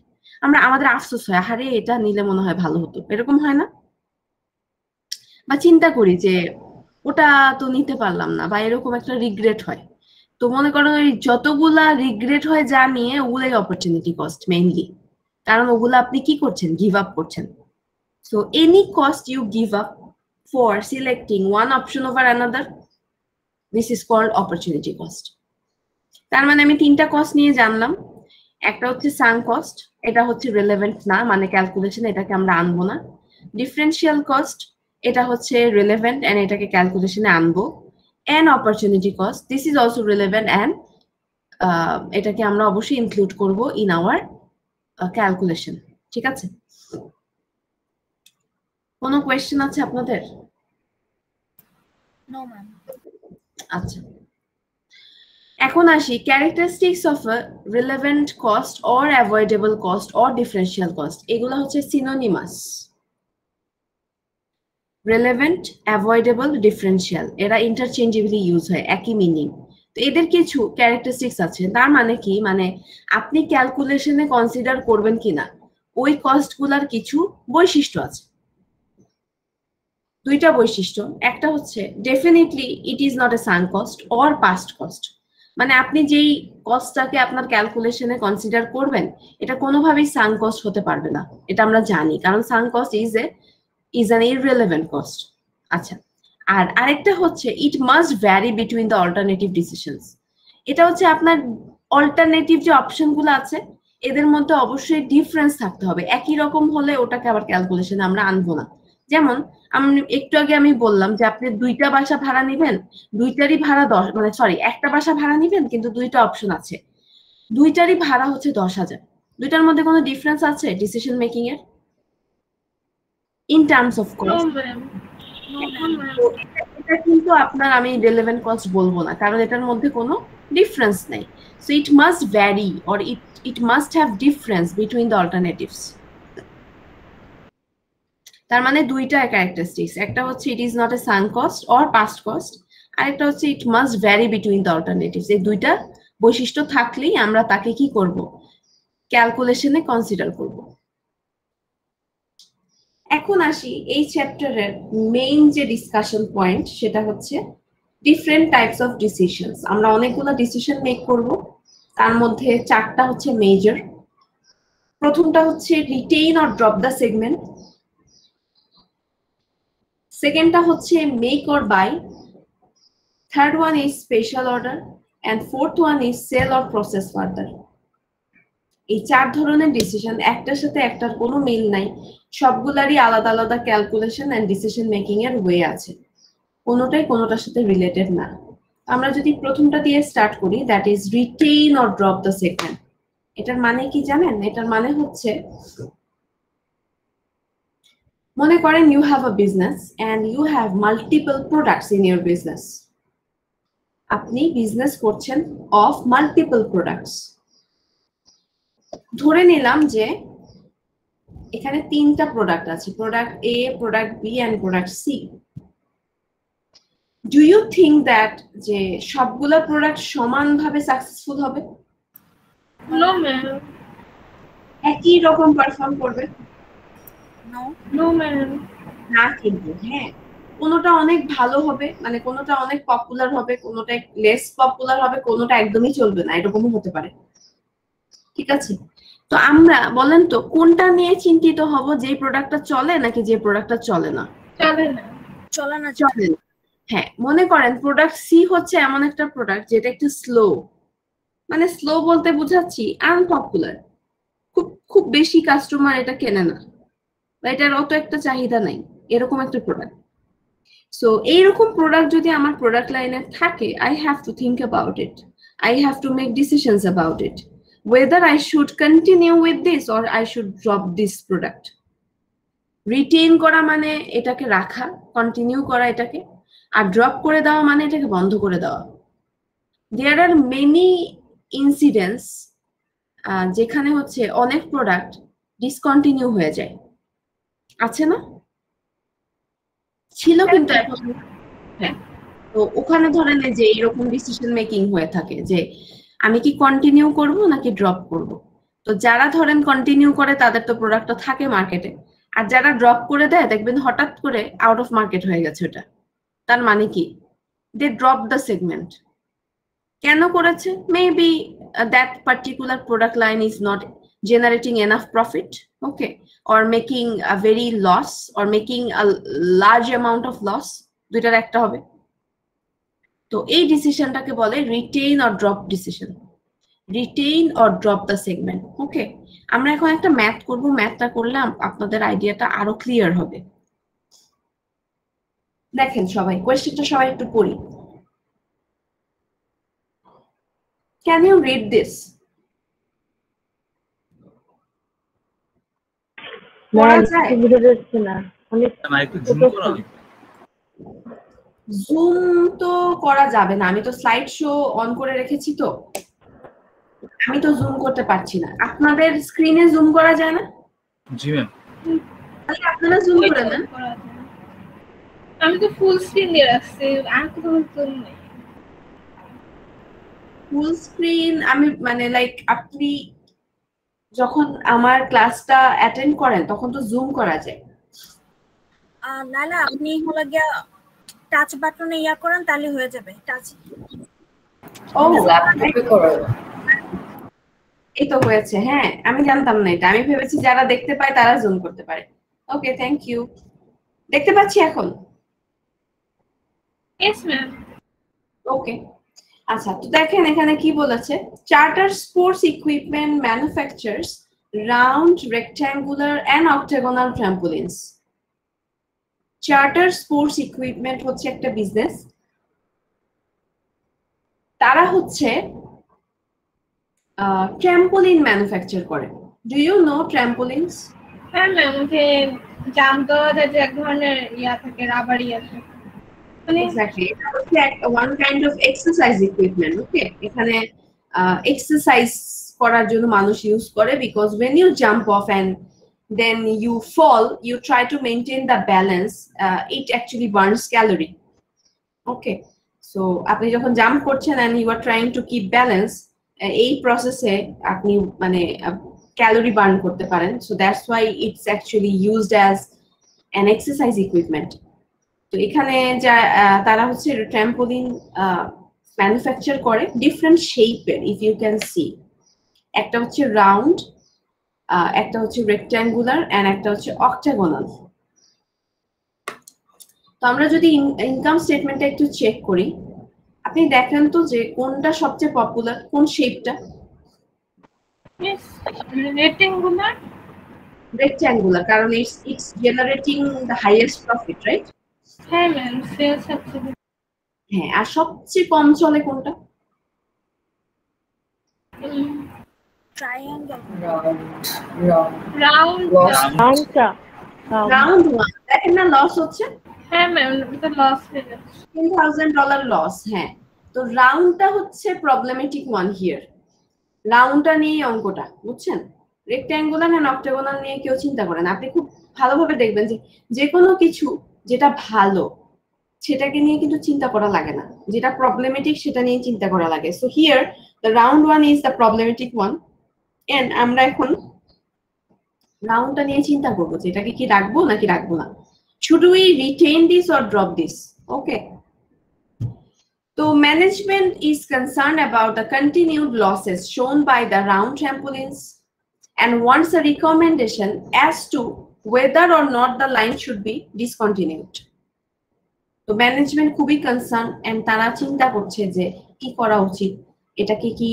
আমরা আমাদের আফসোস হয় আরে এটা নিলে মনে হয় ভালো হতো। এরকম হয় না? বা চিন্তা করি যে ওটা তো নিতে পারলাম না, বা এরকম একটা রিগ্রেট হয়। তো মনে করেন ওই যতগুলা রিগ্রেট হয় যা নিয়ে, ওগুলাই অপরচুনিটি কস্ট মেইনলি কারণ ওগুলো আপনি কি করছেন? গিভ আপ করছেন। So any cost you give up for selecting one option over another this is called opportunity cost তার মানে আমি তিনটা কস্ট নিয়ে জানলাম। একটা হচ্ছে সাং কস্ট এটা হচ্ছে রিলেভেন্ট না মানে ক্যালকুলেশন এটাকে আমরা আনব না। ডিফারেন্সিয়াল কস্ট এটা হচ্ছে রিলেভেন্ট অ্যান্ড এটাকে ক্যালকুলেশনে আনব। And opportunity cost this is also relevant and এটাকে আমরা অবশ্যই ইনক্লুড করব ইন আওয়ার ক্যালকুলেশন ঠিক আছে? কোনো কোয়েশ্চেন আছে আপনাদের. আচ্ছা। এখন আসি। Characteristics of relevant cost or avoidable cost or differential cost এগুলো হচ্ছে সিনোনিমাস রিলেভেন্ট অ্যাভয়েডেবল ডিফারেন্সিয়াল এরা ইন্টারচেঞ্জেবলি ইউজ হয় একই মিনিং তো এদের কিছু ক্যারেক্টারিস্টিক্স আছে। তার মানে কি? মানে আপনি ক্যালকুলেশনে কনসিডার করবেন কিনা ওই কস্টগুলার কিছু বৈশিষ্ট্য আছে। দুইটা বৈশিষ্ট্য। একটা হচ্ছে definitely it is not a sunk cost or past cost মানে আপনি যেই কস্টটাকে আপনার ক্যালকুলেশনে কনসিডার করবেন, এটা কোনোভাবেই সান কস্ট হতে পারবে না। এটা আমরা জানি, কারণ sunk cost is a is an irrelevant cost আচ্ছা আর আরেকটা হচ্ছে it must vary between the alternative decisions এটা হচ্ছে আপনার অল্টারনেটিভ যে অপশনগুলো আছে, এদের মধ্যে অবশ্যই ডিফারেন্স থাকতে হবে। একই রকম হলে ওটাকে আবার ক্যালকুলেশনে আমরা আনব না। যেমন আমি একটু আগে আমি বললাম যে আপনি দুইটা বাসা ভাড়া নিবেন দুইটারই ভাড়া দশ মানে সরি একটা বাসা ভাড়া নিবেন কিন্তু দুইটা অপশন আছে। দুইটারই ভাড়া হচ্ছে দশ হাজার। দুইটার মধ্যে কোনো ডিফারেন্স আছে ডিসিশন মেকিং এর? In terms of cost. এটা কিন্তু আপনার আমি রিলেভেন্ট কস্ট বলব না কারণ এটার মধ্যে কোনো ডিফারেন্স নেই। So it must vary or it it must have difference between the alternatives তার মানে দুইটা ক্যারেক্টারিস্টিক্স একটা হচ্ছে it is not a sunk cost or past cost আরেকটা হচ্ছে it must vary between the alternatives এই দুইটা বৈশিষ্ট্য থাকলেই আমরা তাকে কি করব? ক্যালকুলেশনে কনসিডার করব। এখন আসি এই চ্যাপ্টারের মেইন যে ডিসকাশন পয়েন্ট সেটা হচ্ছে ডিফারেন্ট টাইপস অফ ডিসিশনস আমরা অনেকগুলো ডিসিশন মেক করব, তার মধ্যে চারটা হচ্ছে মেজর প্রথমটা হচ্ছে retain or drop the segment সেকেন্ডটা হচ্ছে make or buy third one is special order and fourth one is sell or process further এই চার ধরনের ডিসিশন একটার সাথে একটার কোনো মিল নাই। সবগুলারই আলাদা আলাদা ক্যালকুলেশন অ্যান্ড ডিসিশন মেকিং এর ওয়ে আছে। কোনোটাই কোনোটার সাথে রিলেটেড না। আমরা যদি প্রথমটা দিয়ে স্টার্ট করি that is retain or drop the second এটার মানে কি জানেন? এটার মানে হচ্ছে মনে করেন you have a business and you have multiple products in your business আপনি বিজনেস করছেন অফ মাল্টিপল প্রোডাক্টস ধরে নিলাম যে এখানে তিনটা প্রোডাক্ট আছে product A product B and product C do you think that যে সবগুলা প্রোডাক্ট সমানভাবে সাকসেসফুল হবে? একই রকম পারফর্ম করবে? Ma'am. না কিন্তু হ্যাঁ। কোনোটা অনেক ভালো হবে মানে কোনোটা অনেক পপুলার হবে কোনোটা লেস পপুলার হবে কোনোটা একদমই চলবে না এরকমও হতে পারে। ঠিক আছে? তো আমরা বলেন তো কোনটা নিয়ে চিন্তিত হব? যে প্রোডাক্টটা চলে নাকি যে প্রোডাক্টটা চলে না? চলে না। চলে না। চলে না। হ্যাঁ মনে করেন প্রোডাক্ট সি হচ্ছে এমন একটা প্রোডাক্ট যেটা একটু স্লো মানে স্লো বলতে বুঝাচ্ছি আনপপুলার খুব খুব বেশি কাস্টমার এটা কেনে না। বা এটার অত একটা চাহিদা নাই, এরকম একটা প্রোডাক্ট সো এইরকম প্রোডাক্ট যদি আমার প্রোডাক্ট লাইনে থাকে I have to think about it I have to make decisions about it whether I should continue with this or I should drop this product. Retain করা মানে এটাকে রাখা কন্টিনিউ করা এটাকে, আর ড্রপ করে দেওয়া মানে এটাকে বন্ধ করে দেওয়া। দেয়ার আর মেনি ইনসিডেন্টস যেখানে হচ্ছে অনেক প্রোডাক্ট ডিসকন্টিনিউ হয়ে যায়। আছে না? ছিল কিন্তু এখন হ্যাঁ তো ওখানে ধরেন যে এরকম ডিসিশন মেকিং হয়ে থাকে যে আমি কি কন্টিনিউ করব নাকি ড্রপ করব? তো যারা ধরেন কন্টিনিউ করে তাদের তো প্রোডাক্টটা থাকে মার্কেটে আর যারা ড্রপ করে দেয় দেখবেন হঠাৎ করে আউট অফ মার্কেট হয়ে গেছে ওটা। তার মানে কি? দে ড্রপ দ্য সেগমেন্ট কেন করেছে? Maybe that particular product line is not generating enough profit okay? Or making a very loss, or making a large amount of loss, দুইটার একটা হবে। তো এই ডিসিশনটাকে বলে retain or drop decision retain or drop the segment okay আমরা এখন একটা ম্যাথ করব। ম্যাথটা করলে আপ- আপনাদের আইডিয়াটা আরও ক্লিয়ার হবে। দেখেন সবাই কোয়েশ্চেনটা সবাই একটু পড়ি। ক্যান ইউ রিড দিস পড়া ম্যাম যায়? বুঝতে পারছি না অনেক ম্যাম একটু জুম তো করা যাবে না। আমি তো স্লাইড শো অন করে রেখেছি তো। আমি তো জুম করতে পারছি না। আপনাদের স্ক্রিনে জুম করা যায় না? জি ম্যাম তাহলে আপনারা জুম করে নেন। আমি তো ফুল স্ক্রিন দিয়ে রাখছি। আর জুম নেই। ফুল স্ক্রিন আমি মানে লাইক আপনি যখন আমার ক্লাসটা অ্যাটেন্ড করেন তখন তো জুম করা যায়। না নাহলে আপনি হলো গিয়া টাচ বাটনে ইয়া করেন তাহলে হয়ে যাবে। টাচ ও ল্যাপটপে করো এই তো হয়েছে হ্যাঁ আমি জানতাম না এটা। আমি ভেবেছি যারা দেখতে পায় তারা জুম করতে পারে। ওকে থ্যাংক ইউ দেখতে পাচ্ছি এখন? ইয়েস ম্যাম ওকে আচ্ছা তো দেখেন এখানে কি বলেছে? Charter sports equipment manufactures round rectangular and octagonal trampolines charter sports equipment হচ্ছে একটা বিজনেস তারা হচ্ছে ট্র্যাম্পোলিন ম্যানুফ্যাকচার করে। ডু ইউ নো ট্র্যাম্পোলিনস হ্যাঁ ম্যাম যে জাম দেওয়া যায় যে এক ধরনের ইয়া থাকে রাবার ইয়া থাকে এক্স্যাক্টলি এটা হচ্ছে one kind of exercise equipment okay এখানে এক্সারসাইজ করার জন্য মানুষ ইউজ করে because when you jump off and then you fall you try to maintain the balance it actually burns calorie okay so আপনি যখন জাম্প করছেন and you are trying to keep balance এই প্রসেসে আপনি মানে ক্যালোরি বার্ন করতে পারেন। So that's why it's actually used as an exercise equipment তো এখানে যা তারা হচ্ছে ট্র্যাম্পোলিন ম্যানুফ্যাকচার করে ডিফারেন্ট শেপের ইফ ইউ ক্যান সি একটা হচ্ছে রাউন্ড একটা হচ্ছে রেক্ট্যাঙ্গুলার অ্যান্ড একটা হচ্ছে অক্টাগোনাল তো আমরা যদি ইনকাম স্টেটমেন্টটা একটু চেক করি আপনি দেখেন তো যে কোনটা সবচেয়ে পপুলার কোন শেপটা ইয়েস রেক্টেঙ্গুলার রেক্ট্যাঙ্গুলার কারণ it's it's generating the highest profit right হ্যাঁ ম্যাম সেলস হ্যাঁ আর সবচেয়ে কম চলে কোনটা? Triangle round round round Lost. রাউন্ডটা রাউন্ড ওয়ান দেখেন না লস হচ্ছে? হ্যাঁ ম্যাম এটা লস হয়ে যাচ্ছে। ডলার লস হ্যাঁ। তো রাউন্ডটা হচ্ছে প্রবলেমেটিক ওয়ান হিয়ার রাউন্ডটা নিয়ে অঙ্কটা বুঝছেন? রেক্ট্যাঙ্গুলার অ্যান্ড অক্টাগোনাল নিয়ে কেউ চিন্তা করেন আপনি খুব ভালোভাবে দেখবেন যে যে কোনো কিছু যেটা ভালো, সেটাকে নিয়ে কিন্তু চিন্তা করা লাগে না। যেটা প্রবলেমেটিক সেটা নিয়ে চিন্তা করা লাগে। So here the round one is the problematic one and আমরা এখন রাউন্ডটা নিয়ে চিন্তা করব যে এটাকে কি রাখব নাকি রাখব না। Should we retain this or drop this okay তো management is concern about the continued losses shown by the round ambulance and wants a recommendation as to whether or not the line should be discontinued. তো management খুবই concern and তারা চিন্তা করছে যে কি করা উচিত? এটাকে কি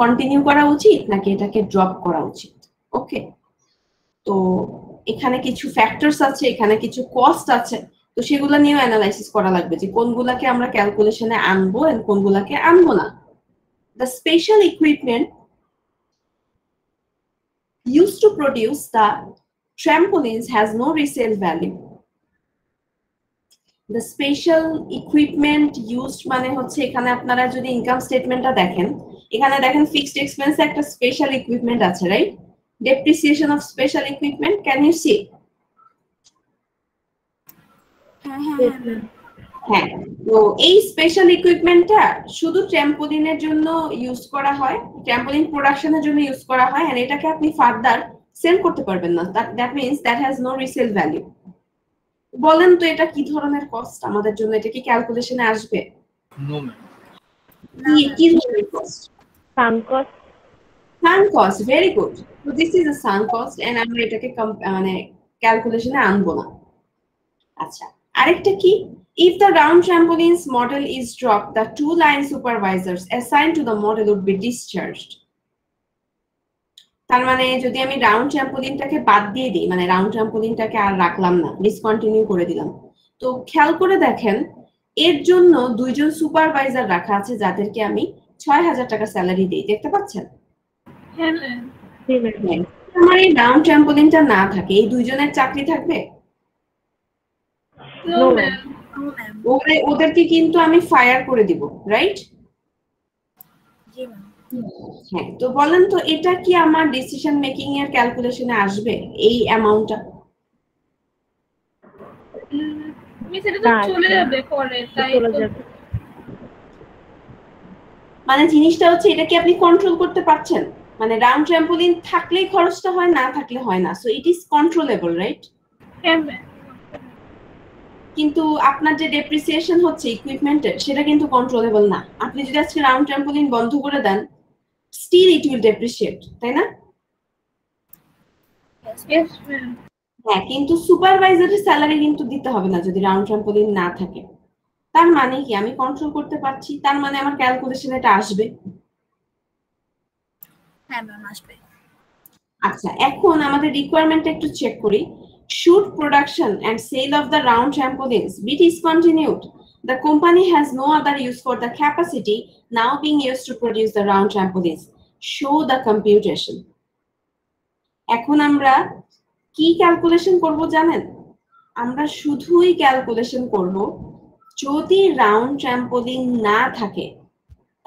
কন্টিনিউ করা উচিত নাকি এটাকে ড্রপ করা উচিত? ওকে তো এখানে কিছু ফ্যাক্টরস আছে, এখানে কিছু কস্ট আছে, তো সেগুলো নিয়েও অ্যানালাইসিস করা লাগবে যে কোনগুলাকে আমরা ক্যালকুলেশনে আনব এন্ড কোনগুলাকে আনব না। The special equipment used to produce the trampolines has no resale value. The special equipment used মানে হচ্ছে এখানে আপনারা যদি ইনকাম স্টেটমেন্টটা দেখেন এখানে দেখেন ফিক্সড এক্সপেন্স একটা স্পেশাল ইকুইপমেন্ট আছে right depreciation of special equipment can you see? হ্যাঁ হ্যাঁ হ্যাঁ ma'am। হ্যাঁ তো এই স্পেশাল ইকুইপমেন্টটা শুধু ট্র্যাম্পোলিনের জন্য ইউজ করা হয় ট্র্যাম্পোলিন প্রোডাকশনের জন্য ইউজ করা হয় এন্ড এটাকে আপনি ফার্দার সেল করতে পারবেন না। That means that has no resale value বলেন তো এটা কি ধরনের কস্ট আমাদের জন্য? এটা কি ক্যালকুলেশনে আসবে? নো ম্যাম না, কি ধরনের কস্ট সানকস সান কস্ট ভেরি গুড তো this is a sunk cost and আমরা এটাকে মানে ক্যালকুলেশনে আনব না। আচ্ছা আরেকটা কি? If the round trampolines model is dropped the two line supervisors assigned to the model would be discharged তার মানে যদি আমি রাউন্ড ট্রাম্পোলিনটাকে বাদ দিয়ে দিই মানে রাউন্ড ট্রাম্পোলিনটাকে আর রাখলাম না ডিসকন্টিনিউ করে দিলাম তো খেয়াল করে দেখেন এর জন্য দুইজন সুপারভাইজার রাখা আছে যাদেরকে আমি ছয় হাজার টাকা স্যালারি দিই দেখতে পাচ্ছেন? হ্যাঁ ম্যাম জি ম্যাম। আমার এই ডাউন ট্র্যাম্পোলিনটা না থাকে এই দুইজনের চাকরি থাকবে? ওদেরকে কিন্তু আমি ফায়ার করে দিব রাইট জি ম্যাম হ্যাঁ। তো বলেন তো এটা কি আমার ডিসিশন মেকিং এর ক্যালকুলেশনে আসবে এই অ্যামাউন্টটা মানে জিনিসটা হচ্ছে এটা কি আপনি কন্ট্রোল করতে পারছেন? মানে রাউন্ড ট্র্যাম্পোলিন থাকলেই খরচটা হয় না থাকলে হয় না। So it is controllable right কিন্তু আপনার যে ডেপ্রিসিয়েশন হচ্ছে ইকুইপমেন্টের সেটা কিন্তু কন্ট্রোলেবল না। আপনি যদি আজকে রাউন্ড ট্র্যাম্পোলিন বন্ধ করে দেন স্টিল ইট উইল ডেপ্রিসিয়েট তাই না? হ্যাঁ কিন্তু সুপারভাইজারের স্যালারি কিন্তু দিতে হবে না যদি রাউন্ড ট্রাম্পোলিন না থাকে। তার মানে কি? আমি কন্ট্রোল করতে পারছি তার মানে আমার ক্যালকুলেশন এটা আসবে। হ্যাঁ ম্যাম আসবে। আচ্ছা এখন আমাদের রিকোয়ারমেন্ট একটু চেক করি। Should production and sell of the round trampolines be discontinued the company has no other use for the capacity now being used to produce the round trampolines. Show the computation. এখন আমরা কি calculation করব জানেন? আমরা শুধুই calculation করব, যদি round trampoline না থাকে,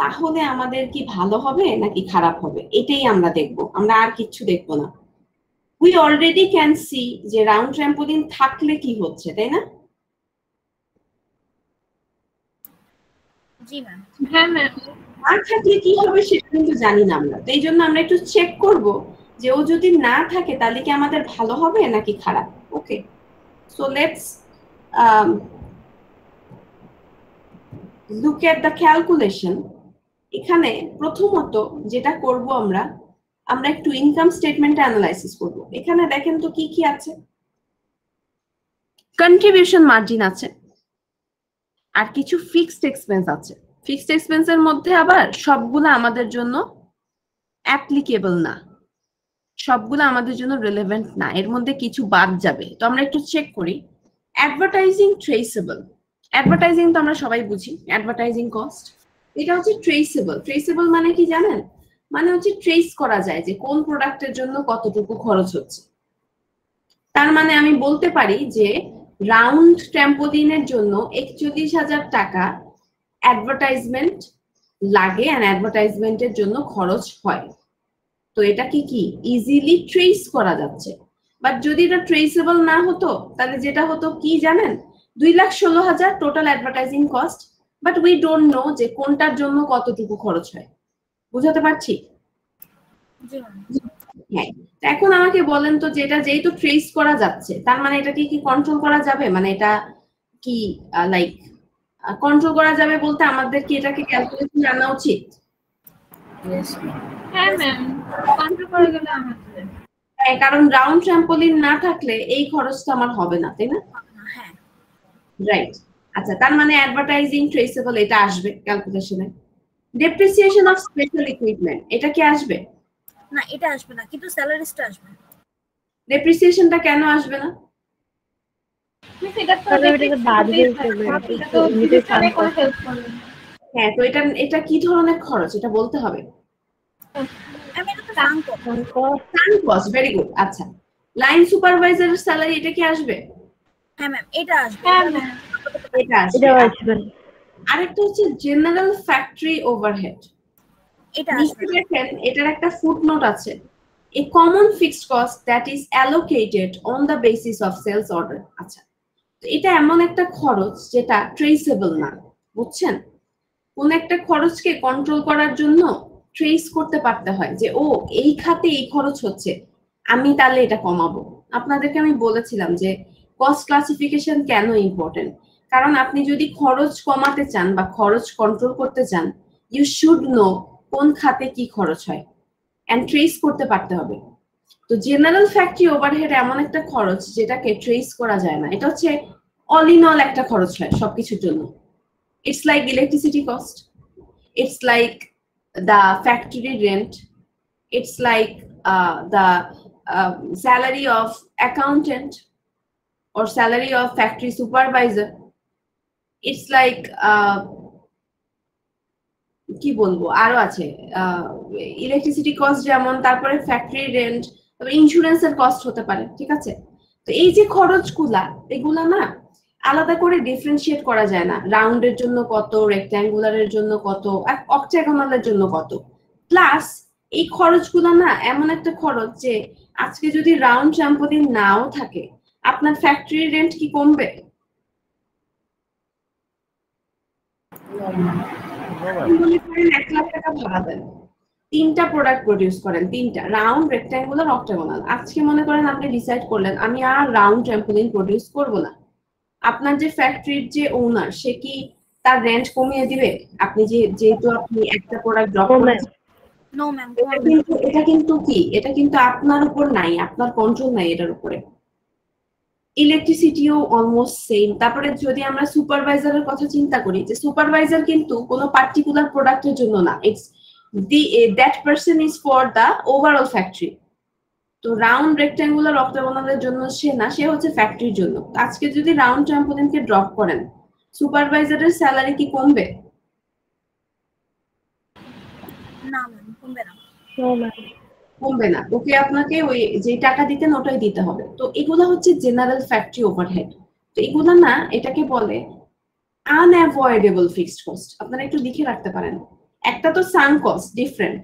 তাহলে আমাদের কি ভালো হবে নাকি খারাপ হবে? এটাই আমরা দেখব। আমরা আর কিচ্ছু দেখব না। উই অলরেডি ক্যান সি যে রাউন্ড ট্র্যাম্পোলিন থাকলে কি হচ্ছে, তাই না? জি ম্যাম হ্যাঁ ম্যাম না থাকলে কি হবে সেটা কিন্তু জানি না আমরা। তো এই জন্য আমরা একটু চেক করব যে ও যদি না থাকে তাহলে কি আমাদের ভালো হবে নাকি খারাপ? Okay so let's look at the calculation এখানে প্রথমত যেটা করব আমরা আমরা একটু ইনকাম স্টেটমেন্ট অ্যানালাইসিস করব। এখানে দেখেন তো কি কি আছে? কন্ট্রিবিউশন মার্জিন আছে। আর কিছু ফিক্সড এক্সপেন্স আছে। ফিক্সড এক্সপেন্সের মধ্যে আবার সবগুলো আমাদের জন্য অ্যাপ্লিকেবল না। সবগুলো আমাদের জন্য রিলেভেন্ট না। এর মধ্যে কিছু বাদ যাবে। তো আমরা একটু চেক করি। অ্যাডভার্টাইজিং ট্রেসেবল অ্যাডভার্টাইজিং তো আমরা সবাই বুঝি। অ্যাডভার্টাইজিং কস্ট এটা হচ্ছে ট্রেসেবল ট্রেসেবল মানে কি জানেন? মানে হচ্ছে ট্রেস করা যায় যে কোন প্রোডাক্টের জন্য কতটুকু খরচ হচ্ছে। তার মানে আমি বলতে পারি যে রাউন্ড ট্র্যাম্পোলিনের জন্য একচল্লিশ হাজার টাকা অ্যাডভার্টাইজমেন্ট লাগে অ্যান্ড অ্যাডভার্টাইজমেন্টের জন্য খরচ হয়। তো এটা কি কি ইজিলি ট্রেস করা যাচ্ছে? বাট যদি এটা ট্রেসেবল না হতো তাহলে যেটা হতো কি জানেন? দুই লাখ ষোলো হাজার total advertising cost but we don't know যে কোনটার জন্য কতটুকু খরচ হয়। বুঝাতে পারছি? হ্যাঁ। এখন আমাকে বলেন তো যেটা যেহেতু ট্রেস করা যাচ্ছে তার মানে এটাকে কি কন্ট্রোল করা যাবে? মানে এটা কি লাইক কন্ট্রোল করা যাবে বলতে আমাদের কি এটাকে ক্যালকুলেশন জানা উচিত? হ্যাঁ ম্যাম কন্ট্রোল করে গেলে আমাদের। হ্যাঁ কারণ রাউন্ড ট্রাম্পোলিন না থাকলে এই খরচটা আমার হবে না তাই না? হ্যাঁ। রাইট আচ্ছা তার মানে অ্যাডভার্টাইজিং ট্রেসেবল এটা আসবে ক্যালকুলেশনে ডেপ্রিসিয়েশন অফ স্পেশাল ইকুইপমেন্ট এটা কি আসবে? না এটা আসবে না কিন্তু স্যালারিসটা আসবে। ডেপ্রিসিয়েশনটা কেন আসবে না? হ্যাঁ তো এটা এটা কি ধরনের খরচ? এটা বলতে হবে। ভেরি গুড আচ্ছা। লাইন সুপারভাইজারের স্যালারি এটা কি আসবে? হ্যাঁ ম্যাম এটা আসবে। হ্যাঁ এটা আসবে। আসবে। না। আরেকটা হচ্ছে জেনারেল ফ্যাক্টরি ওভারহেড এটা দেখেন এটার একটা ফুটনোট আছে। A common fixed cost that is allocated on the basis of sales order আচ্ছা এটা এমন একটা খরচ যেটা ট্রেসেবল না বুঝছেন? কোন একটা খরচকে কন্ট্রোল করার জন্য ট্রেস করতে পারতে হয় যে ও এই খাতে এই খরচ হচ্ছে আমি তাহলে এটা কমাবো। আপনাদেরকে আমি বলেছিলাম যে কস্ট ক্লাসিফিকেশন কেন ইম্পর্টেন্ট কারণ আপনি যদি খরচ কমাতে চান বা খরচ কন্ট্রোল করতে চান ইউ শুড নো কোন খাতে কি খরচ হয়? অ্যান্ড ট্রেস করতে পারতে হবে। তো জেনারেল ফ্যাক্টরি ওভারহেড এমন একটা খরচ যেটাকে ট্রেস করা যায় না। এটা হচ্ছে অল ইন অল একটা খরচ হয় সবকিছুর জন্য। It's like electricity cost it's like the factory rent it's like the salary of accountant salary of factory supervisor. It's like uh, কি বলব? আরও আছে। ইলেকট্রিসিটি কস্ট যেমন, তারপরে ফ্যাক্টরি রেন্ট তারপরে ইন্স্যুরেন্সের কস্ট হতে পারে, ঠিক আছে? তো এই যে খরচগুলা, এগুলা না আলাদা করে ডিফারেন্সিয়েট করা যায় না। রাউন্ডের জন্য কত রেক্ট্যাঙ্গুলারের জন্য কত আর অক্টাগোনালের জন্য কত। প্লাস এই খরচগুলো না এমন একটা খরচ যে আজকে যদি রাউন্ড ট্রাম্পোলিন নাও থাকে, আপনার ফ্যাক্টরি রেন্ট কি কমবে? এক লাখ টাকা ভাড়া দেন তিনটা প্রোডাক্ট প্রডিউস করেন তিনটা। রাউন্ড রেক্ট্যাঙ্গুলার অক্টাগোনাল আজকে মনে করেন আপনি ডিসাইড করলেন আমি আর রাউন্ড ট্রাম্পোলিন প্রডিউস করব না। আপনার যে ফ্যাক্টরির যে ওনার সে কি তার রেন্ট কমিয়ে দিবে? আপনি যে যেহেতু আপনি একটা প্রোডাক্ট ড্রপ করেন নো ম্যাম এটা কিন্তু কি? এটা কিন্তু আপনার উপর নাই আপনার কন্ট্রোল নাই এটার উপরে। ইলেকট্রিসিটিও অলমোস্ট সেম তারপরে যদি আমরা সুপারভাইজারের কথা চিন্তা করি যে সুপারভাইজার কিন্তু কোনো পার্টিকুলার প্রোডাক্টের জন্য না। It's the that person is for the overall factory তো রাউন্ড রেক্ট্যাঙ্গুলার অক্টাগোনালের জন্য সে না সে হচ্ছে ফ্যাক্টরির জন্য। আজকে যদি রাউন্ড ট্রাম্পোলিনকে ড্রপ করেন সুপারভাইজারের স্যালারি কি কমবে? না ম্যাম কমবে না। নো ম্যাম কমবে না। ওকে আপনাকে ওই যে টাকা দিতেন ওটাই দিতে হবে। তো এগুলো হচ্ছে জেনারেল ফ্যাক্টরি ওভারহেড তো এগুলো না এটাকে বলে আনঅ্যাভয়েডেবল ফিক্সড কস্ট আপনারা একটু লিখে রাখতে পারেন। একটা তো সান কস্ট ডিফারেন্ট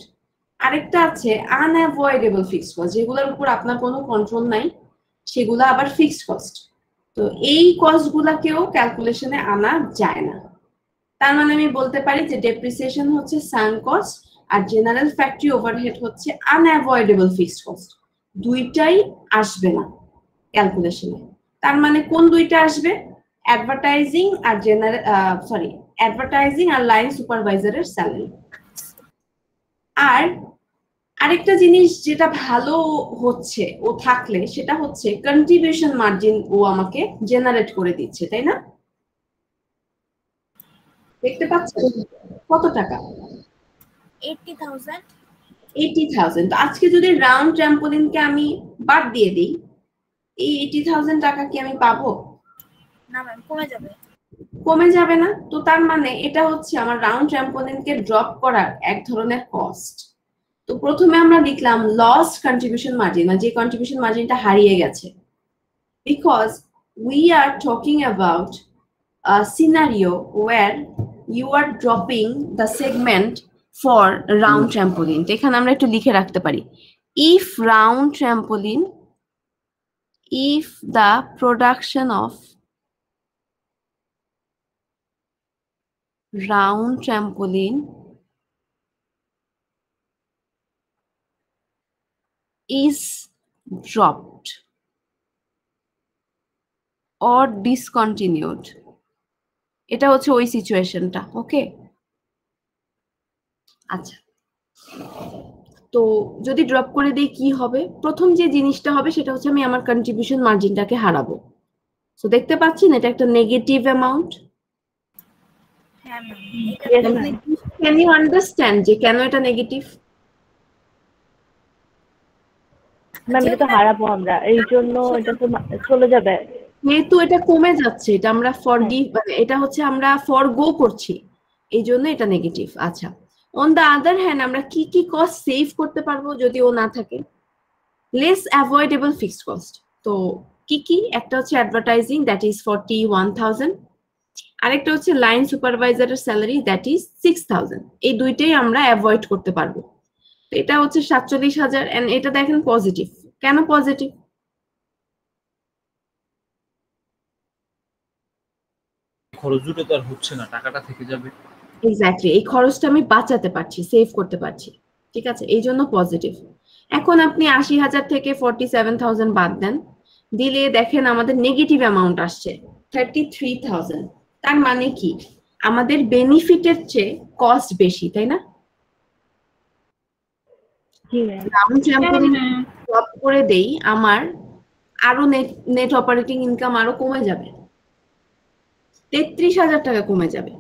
আরেকটা আছে আনঅ্যাভয়েডেবল ফিক্সড কস্ট যেগুলোর উপর আপনার কোনো কন্ট্রোল নাই, সেগুলো আবার ফিক্সড কস্ট তো এই কস্ট গুলাকেও ক্যালকুলেশনে আনা যায় না। তার মানে আমি বলতে পারি যে ডেপ্রিসিয়েশন হচ্ছে সান কস্ট আর জেনারেল ফ্যাক্টরি ওভারহেড হচ্ছে আনঅ্যাভয়েডেবল ফিক্সড কস্ট দুইটাই আসবে না ক্যালকুলেশনে তার মানে কোন দুইটা আসবে? অ্যাডভার্টাইজিং আর জেনারেল সরি অ্যাডভার্টাইজিং আর লাইন সুপারভাইজারের স্যালারি আর আরেকটা জিনিস যেটা ভালো হচ্ছে ও থাকলে সেটা হচ্ছে কন্ট্রিবিউশন মার্জিন ও আমাকে জেনারেট করে দিচ্ছে, তাই না? দেখতে পাচ্ছেন? কত টাকা? এইটটি থাউজেন্ড এইটি থাউজেন্ড আজকে যদি রাউন্ড ট্রাম্পোলিনকে আমি বাদ দিয়ে দিই এই এইটি থাউজেন্ড টাকা কি আমি পাবো? না ম্যাম কমে যাবে। কমে যাবে না? তো তার মানে এটা হচ্ছে আমার রাউন্ড ট্রাম্পোলিনকে ড্রপ করার এক ধরনের কস্ট তো প্রথমে আমরা লিখলাম লস কন্ট্রিবিউশন মার্জিন মানে যে কন্ট্রিবিউশন মার্জিনটা হারিয়ে গেছে। Because we are talking about scenario where you are dropping the segment for round trampoline তো এখানে আমরা একটু লিখে রাখতে পারি। If round trampoline if the production of round trampoline is dropped or discontinued এটা হচ্ছে ওই সিচুয়েশনটা ওকে আচ্ছা। তো যদি ড্রপ করে দিই কি হবে? প্রথম যে জিনিসটা হবে সেটা হচ্ছে আমি আমার কন্ট্রিবিউশন মার্জিনটাকে হারাবো। তো দেখতে পাচ্ছেন এটা একটা নেগেটিভ অ্যামাউন্ট হ্যাঁ. ক্যান ইউ আন্ডারস্ট্যান্ড যে কেন এটা নেগেটিভ ম্যাম এটা তো হারাবো আমরা। এই জন্য এটা তো চলে যাবে। যেহেতু এটা কমে যাচ্ছে এটা আমরা ফর মানে এটা হচ্ছে আমরা ফর গো করছি। এই জন্য এটা নেগেটিভ আচ্ছা। অন দ্য আদার হ্যান্ড আমরা কি কি কস্ট সেভ করতে পারব যদি ও না থাকে? লেস অ্যাভয়েডেবল ফিক্সড কস্ট তো কি কি? একটা হচ্ছে advertising that is forty one thousand আরেকটা হচ্ছে line সুপারভাইজারের salary that is six thousand এই দুইটাই আমরা অ্যাভয়েড করতে পারব। তো এটা হচ্ছে সাতচল্লিশ হাজার অ্যান্ড এটা দেখেন পজিটিভ কেন পজিটিভ খরচ জুড়ে তো আর হচ্ছে না, টাকাটা থেকে যাবে। এক্স্যাক্টলি এই খরচটা আমি বাঁচাতে পারছি সেভ করতে পারছি। ঠিক আছে? এই জন্য পজিটিভ এখন আপনি আশি হাজার থেকে ফর্টি সেভেন থাউজেন্ড বাদ দেন। দিলে দেখেন আমাদের নেগেটিভ অ্যামাউন্ট আসছে থার্টি থ্রি থাউজেন্ড তার মানে কি? আমাদের বেনিফিটের চেয়ে কস্ট বেশি তাই না? ড্রপ করে দেই আমার আরও নেট নেট অপারেটিং ইনকাম আরও কমে যাবে। তেত্রিশ হাজার টাকা কমে যাবে।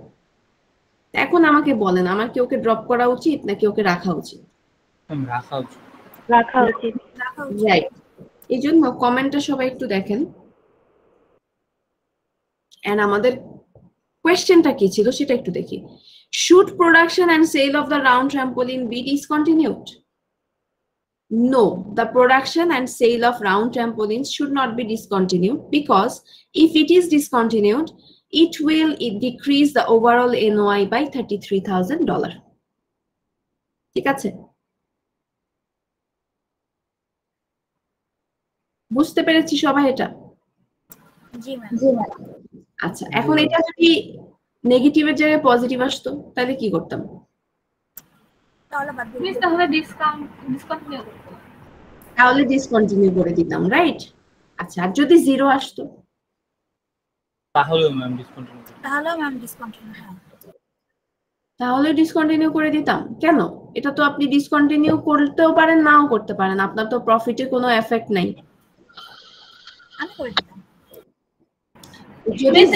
এখন আমাকে বলেন আমার কি ওকে ড্রপ করা উচিত নাকি ওকে রাখা উচিত? রাখা উচিত রাখা উচিত। রাখা উচিত। রাইট এই জন্য কমেন্টটা সবাই একটু দেখেন। এন্ড আমাদের কোয়েশ্চেনটা কি ছিল সেটা একটু দেখি। Should production and sell of the round trampoline be discontinued No, the production and sale of round trampolines should not be discontinued because if it is discontinued, it will it decrease the overall NOI by $33,000. ঠিক আছে? বুঝতে পেরেছি সবাই এটা? জি ma'am. আচ্ছা এখন এটা যদি নেগেটিভের জায়গায় পজিটিভ আসতো তাহলে কি করতাম? তাহলে ডিসকন্টিনিউ করে দিতাম রাইট আচ্ছা আর যদি জিরো আসতো? তাহলেও ম্যাম ডিসকন্টিনিউ তাহলেও ম্যাম ডিসকন্টিনিউ হ্যাঁ। তাহলে ডিসকন্টিনিউ করে দিতাম। কেন? এটা তো আপনি ডিসকন্টিনিউ করতেও পারেন নাও করতে পারেন। আপনার তো প্রফিটে কোনো এফেক্ট নাই। আমি করে দিতাম।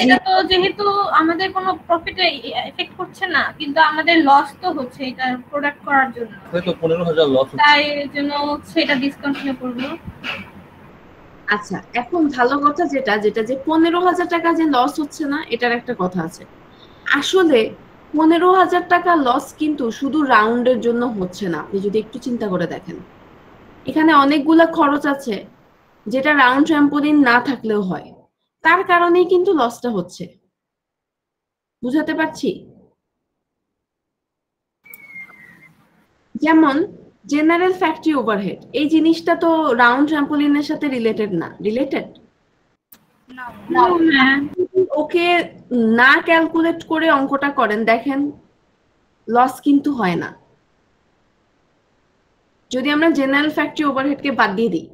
এটা তো যেহেতু আমাদের কোনো প্রফিটে এফেক্ট করছে না কিন্তু আমাদের লস তো হচ্ছে এটা প্রোডাক্ট করার জন্য। হয়তো পনেরো হাজার লস তাই জন্য এটা ডিসকন্টিনিউ করব। আচ্ছা এখন ভালো কথা যেটা যেটা যে পনেরো হাজার টাকা যে লস হচ্ছে না, এটার একটা কথা আছে। আসলে পনেরো হাজার টাকা লস কিন্তু শুধু রাউন্ডের জন্য হচ্ছে না। আপনি যদি একটু চিন্তা করে দেখেন। এখানে অনেকগুলা খরচ আছে, যেটা রাউন্ড ট্র্যাম্পোলিন না থাকলেও হয়। তার কারণেই কিন্তু লসটা হচ্ছে। বুঝাতে পারছি? যেমন জেনারেল ফ্যাক্টরি ওভারহেড এই জিনিসটা তো রাউন্ড ট্রাম্পোলিনের সাথে রিলেটেড না। রিলেটেড ওকে না ক্যালকুলেট করে অঙ্কটা করেন দেখেন লস কিন্তু হয় না। যদি আমরা জেনারেল ফ্যাক্টরি ওভারহেডকে বাদ দিয়ে দিই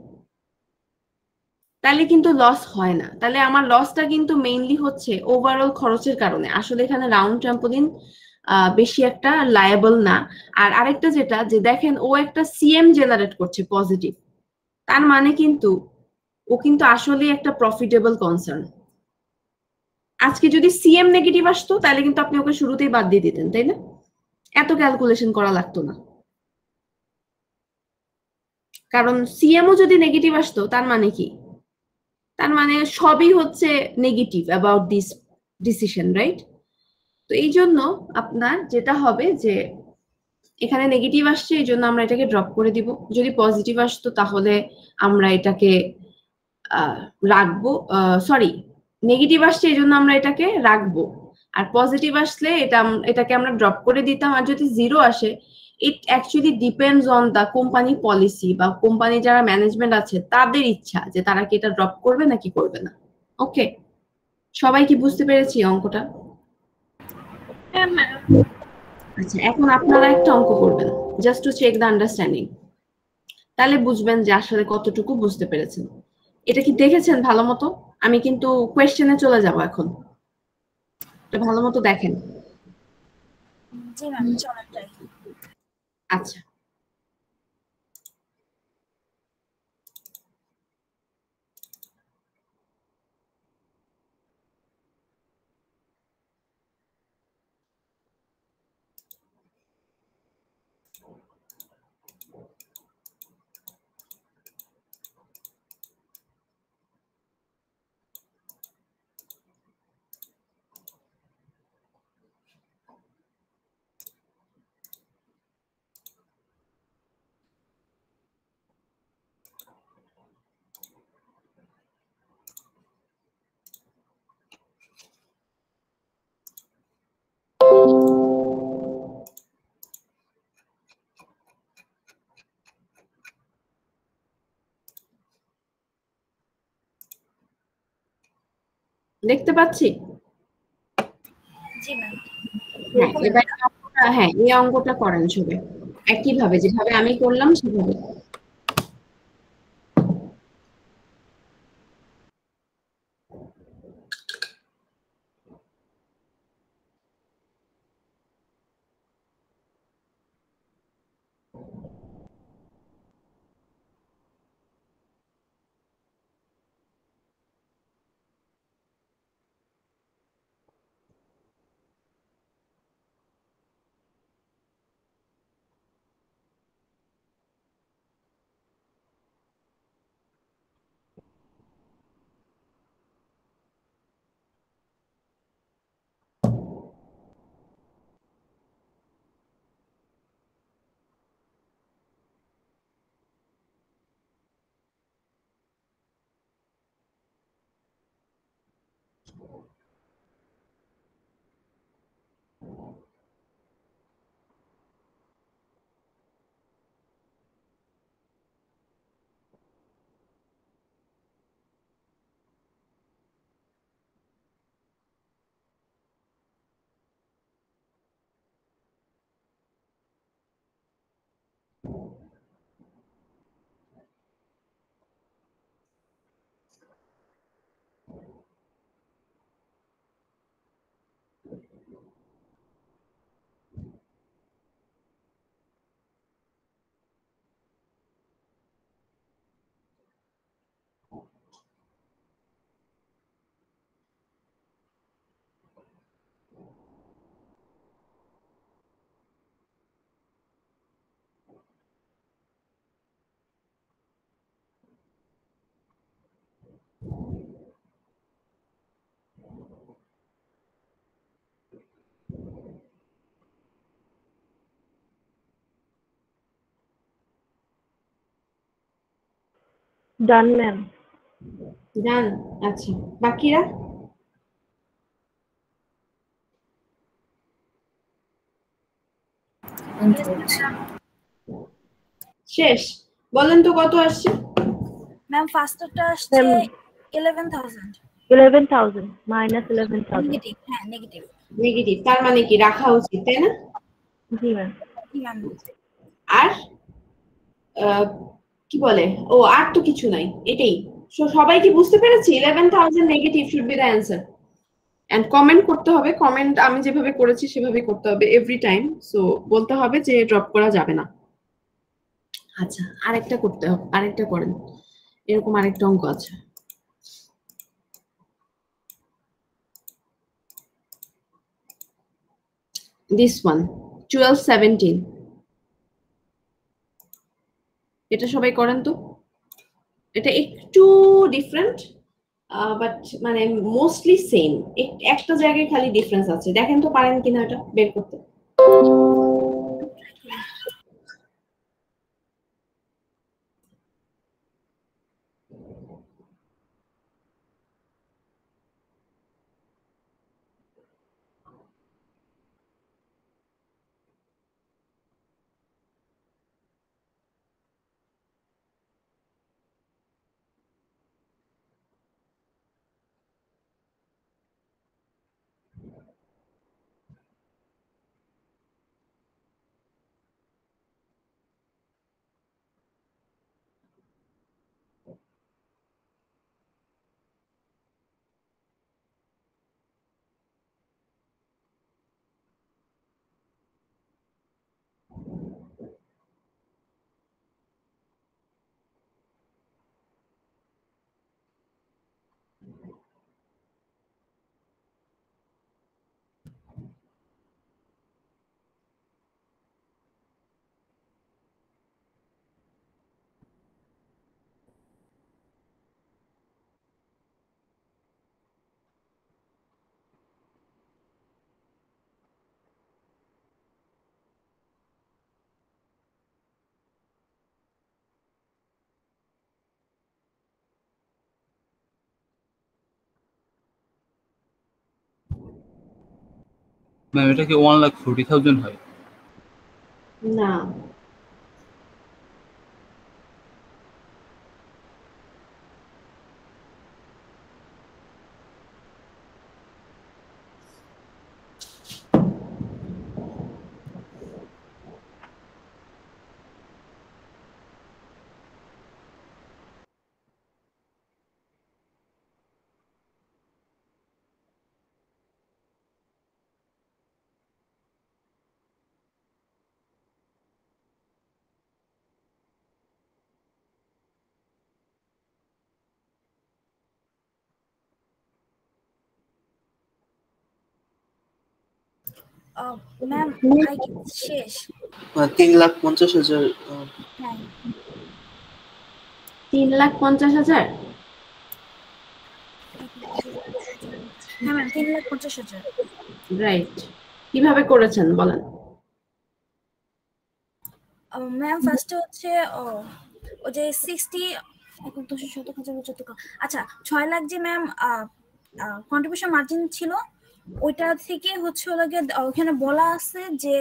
তাহলে কিন্তু লস হয় না। তাহলে আমার লসটা কিন্তু মেইনলি হচ্ছে ওভারঅল খরচের কারণে। আসলে এখানে রাউন্ড ট্রাম্পোলিন বেশি একটা লায়াবল না। আর আরেকটা যেটা, যে দেখেন, ও একটা সিএম জেনারেট করছে পজিটিভ তার মানে কিন্তু, ও কিন্তু আসলে একটা প্রফিটেবল কনসার্ন আজকে যদি সিএম নেগেটিভ আসতো, তাহলে কিন্তু আপনি ওকে শুরুতেই বাদ দিয়ে দিতেন, তাই না? এত ক্যালকুলেশন করা লাগতো না। কারণ সিএমও যদি নেগেটিভ আসতো, তার মানে কি? তার মানে সবই হচ্ছে negative about this decision right তো এই জন্য আপনার যেটা হবে যে এখানে নেগেটিভ আসছে, এই জন্য আমরা এটাকে ড্রপ করে দিব। যদি পজিটিভ আসতো তাহলে আমরা এটাকে রাখব সরি নেগেটিভ আসছে, এই জন্য আমরা এটাকে রাখব। আর পজিটিভ আসলে এটা এটাকে আমরা ড্রপ করে দিতাম। আর যদি জিরো আসে it actually depends on the company policy বা কোম্পানি যারা ম্যানেজমেন্ট আছে, তাদের ইচ্ছা যে তারা কি এটা ড্রপ করবে নাকি করবে না। ওকে সবাই কি বুঝতে পেরেছি অঙ্কটা? আচ্ছা এখন আপনারা একটা অঙ্ক করবেন just to check the understanding তাহলে বুঝবেন যে আসলে কতটুকু বুঝতে পেরেছেন। এটা কি দেখেছেন ভালো মতো? আমি কিন্তু কোয়েশ্চেনে চলে যাব এখন। ভালো মতো দেখেন। আচ্ছা। দেখতে পাচ্ছি? হ্যাঁ এবার হ্যাঁ এই অঙ্কটা করেন সবাই একইভাবে যেভাবে আমি করলাম সেভাবে। possible ডান ম্যাম ডান আচ্ছা বাকিরা? শেষ। বলেন তো কত আসছে? ম্যাম ফার্স্টটা আসছে Ma'am. Eleven thousand eleven thousand minus eleven thousand negative হ্যাঁ নেগেটিভ নেগেটিভ তার মানে কি রাখা উচিত তাই না? জি ম্যাম আর আহ, কি বলে? ও আর তো কিছু নাই এটাই। So, সবাই কি বুঝতে পেরেছি? Eleven thousand negative should be the answer and comment করতে হবে কমেন্ট আমি যেভাবে করেছি সেভাবে করতে হবে এভরি টাইম সো বলতে হবে যে ড্রপ করা যাবে না। আচ্ছা আরেকটা করতে হবে আরেকটা করেন। এরকম আরেকটা অঙ্ক আছে। দিস ওয়ান টুয়েলভ সেভেন্টিন এটা সবাই করেন তো? এটা একটু ডিফারেন্ট বাট মানে মোস্টলি সেম একটা জায়গায় খালি ডিফারেন্স আছে। দেখেন তো পারেন কিনা এটা বের করতে। ম্যাম এটা কি ওয়ান লাখ ফোর্টি থাউজেন্ড হয়। না। ম্যাম শেষ তিন লাখ পঞ্চাশ হাজার তিন লাখ পঞ্চাশ হাজার? হ্যাঁ ম্যাম তিন লাখ পঞ্চাশ হাজার। রাইট কীভাবে করেছেন বলেন? ম্যাম ফার্স্টে হচ্ছে ও ও যে সিক্সটি এখন দশ শতক হাজার আচ্ছা ছয় লাখ যে ম্যাম কন্ট্রিবিউশন মার্জিন ছিল ওইটা থেকে হচ্ছে হলো গিয়ে ওখানে বলা আছে যে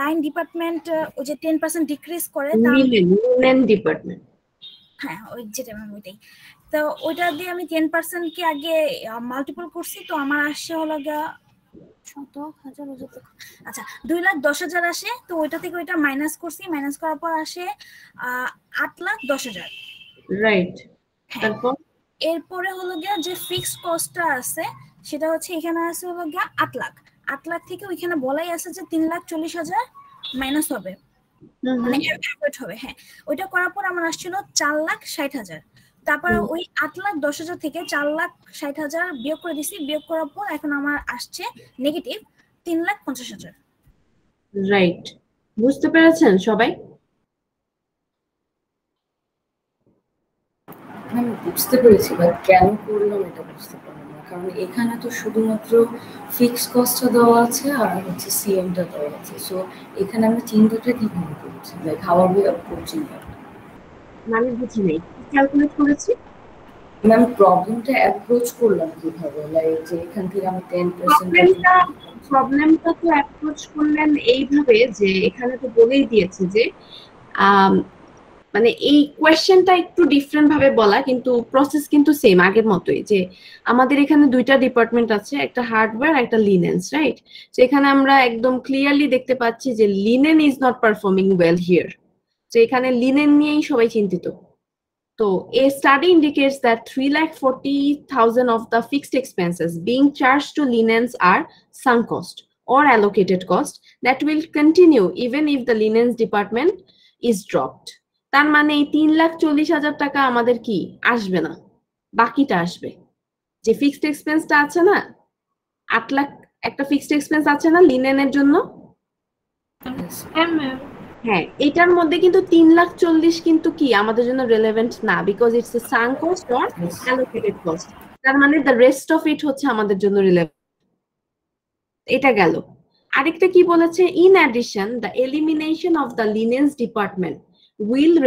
লাইন ডিপার্টমেন্ট ওই যে টেন পার্সেন্ট ডিক্রিজ করে ডিপার্টমেন্ট। হ্যাঁ ওই যেটা ম্যাম ওইটাই। তো ওইটা দিয়ে আমি টেন পার্সেন্টকে আগে মাল্টিপল করছি তো আমার আসছে হলো গিয়া শত হাজার আচ্ছা দুই লাখ দশ হাজার আসে তো ওইটা থেকে ওইটা মাইনাস করছি মাইনাস করার পর আসে আট লাখ দশ হাজার। রাইট হ্যাঁ। তারপর? এরপরে হলো গিয়া যে ফিক্সড কস্টটা আছে সেটা হচ্ছে এখানে আছে হলো গিয়া আট লাখ। আট লাখ থেকে ওইখানে বলাই আছে যে তিন লাখ চল্লিশ হাজার মাইনাস হবে। মানে হবে হ্যাঁ। ওইটা করার পর আমার আসছিল চার লাখ ষাট হাজার। তারপরে। ওই আট লাখ দশ হাজার থেকে চার লাখ ষাট হাজার বিয়োগ করে দিছি। বিয়োগ করার পর এখন আমার আসছে নেগেটিভ তিন লাখ পঞ্চাশ হাজার। রাইট বুঝতে পেরেছেন সবাই? আমি বুঝতে পেরেছি বাট কেন করলাম এটা বুঝতে না। কারণ এখানে তো শুধুমাত্র ফিক্স কস্টটা দেওয়া আছে আর হচ্ছে সিএমটা দেওয়া আছে। সো এখানে আমরা চিন্তাটা কীভাবে করছি? Like how are we approaching it মানে বুঝি নাই। ক্যালকুলেট করেছি? ম্যাম প্রবলেমটা অ্যাপ্রোচ করলাম কীভাবে? লাইক যে এখান থেকে আমি টেন প্রবলেমটা প্রবলেমটা তো অ্যাপ্রোচ করলেন এইভাবে যে এখানে তো বলেই দিয়েছে যে মানে এই কোয়েশ্চেনটা একটু ডিফারেন্ট ভাবে বলা কিন্তু প্রসেস কিন্তু সেম আগের মতোই যে আমাদের এখানে দুইটা ডিপার্টমেন্ট আছে একটা হার্ডওয়্যার একটা লিনেন্স রাইট তো এখানে আমরা একদম ক্লিয়ারলি দেখতে পাচ্ছি যে linen is not performing well here তো এখানে লিনেন নিয়েই সবাই চিন্তিত। তো a study indicates that 3,40,000 of the fixed expenses being charged to linens are sunk cost or allocated cost that will continue even if the linens department is dropped. তার মানে এই তিন লাখ চল্লিশ হাজার টাকা আমাদের কি? আসবে না। বাকিটা আসবে। যে ফিক্সড এক্সপেন্সটা আছে না আট লাখ একটা ফিক্সড এক্সপেন্স আছে না লিনেনের জন্য? হ্যাঁ এটার মধ্যে কিন্তু তিন লাখ চল্লিশ কিন্তু কি আমাদের জন্য রেলেভেন্ট না because it's a sunk cost or allocated cost তার মানে দ্য রেস্ট অফ ইট হচ্ছে আমাদের জন্য রিলেভেন্ট এটা গেল। আরেকটা কি বলেছে? In addition the elimination of the linens department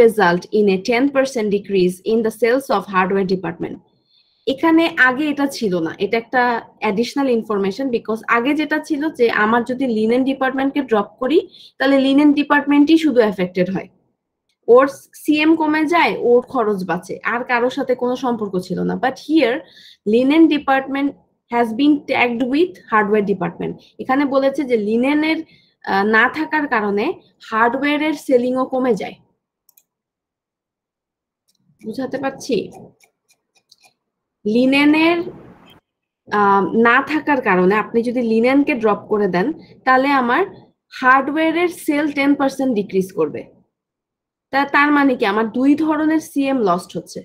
result in a ten percent decrease in the sales of hardware department এখানে আগে এটা ছিল না। এটা একটা অ্যাডিশনাল ইনফরমেশন বিকজ আগে যেটা ছিল যে আমার যদি লিনেন ডিপার্টমেন্টকে ড্রপ করি, তাহলে লিনেন ডিপার্টমেন্টই শুধু এফেক্টেড হয়। ওর সিএম কমে যায়, ওর খরচ বাঁচে, আর কারোর সাথে কোনো সম্পর্ক ছিল না। But here linen department has been tagged with hardware department এখানে বলেছে যে লিনেনের না থাকার কারণে হার্ডওয়্যারের সেলিংও কমে যায়। বুঝাতে পারছি? লিনেনের না থাকার কারণে আপনি যদি লিনেনকে ড্রপ করে দেন তাহলে আমার হার্ডওয়্যারের সেল টেন পার্সেন্ট ডিক্রিজ করবে। তা তার মানে কি? আমার দুই ধরনের সিএম লস্ট হচ্ছে।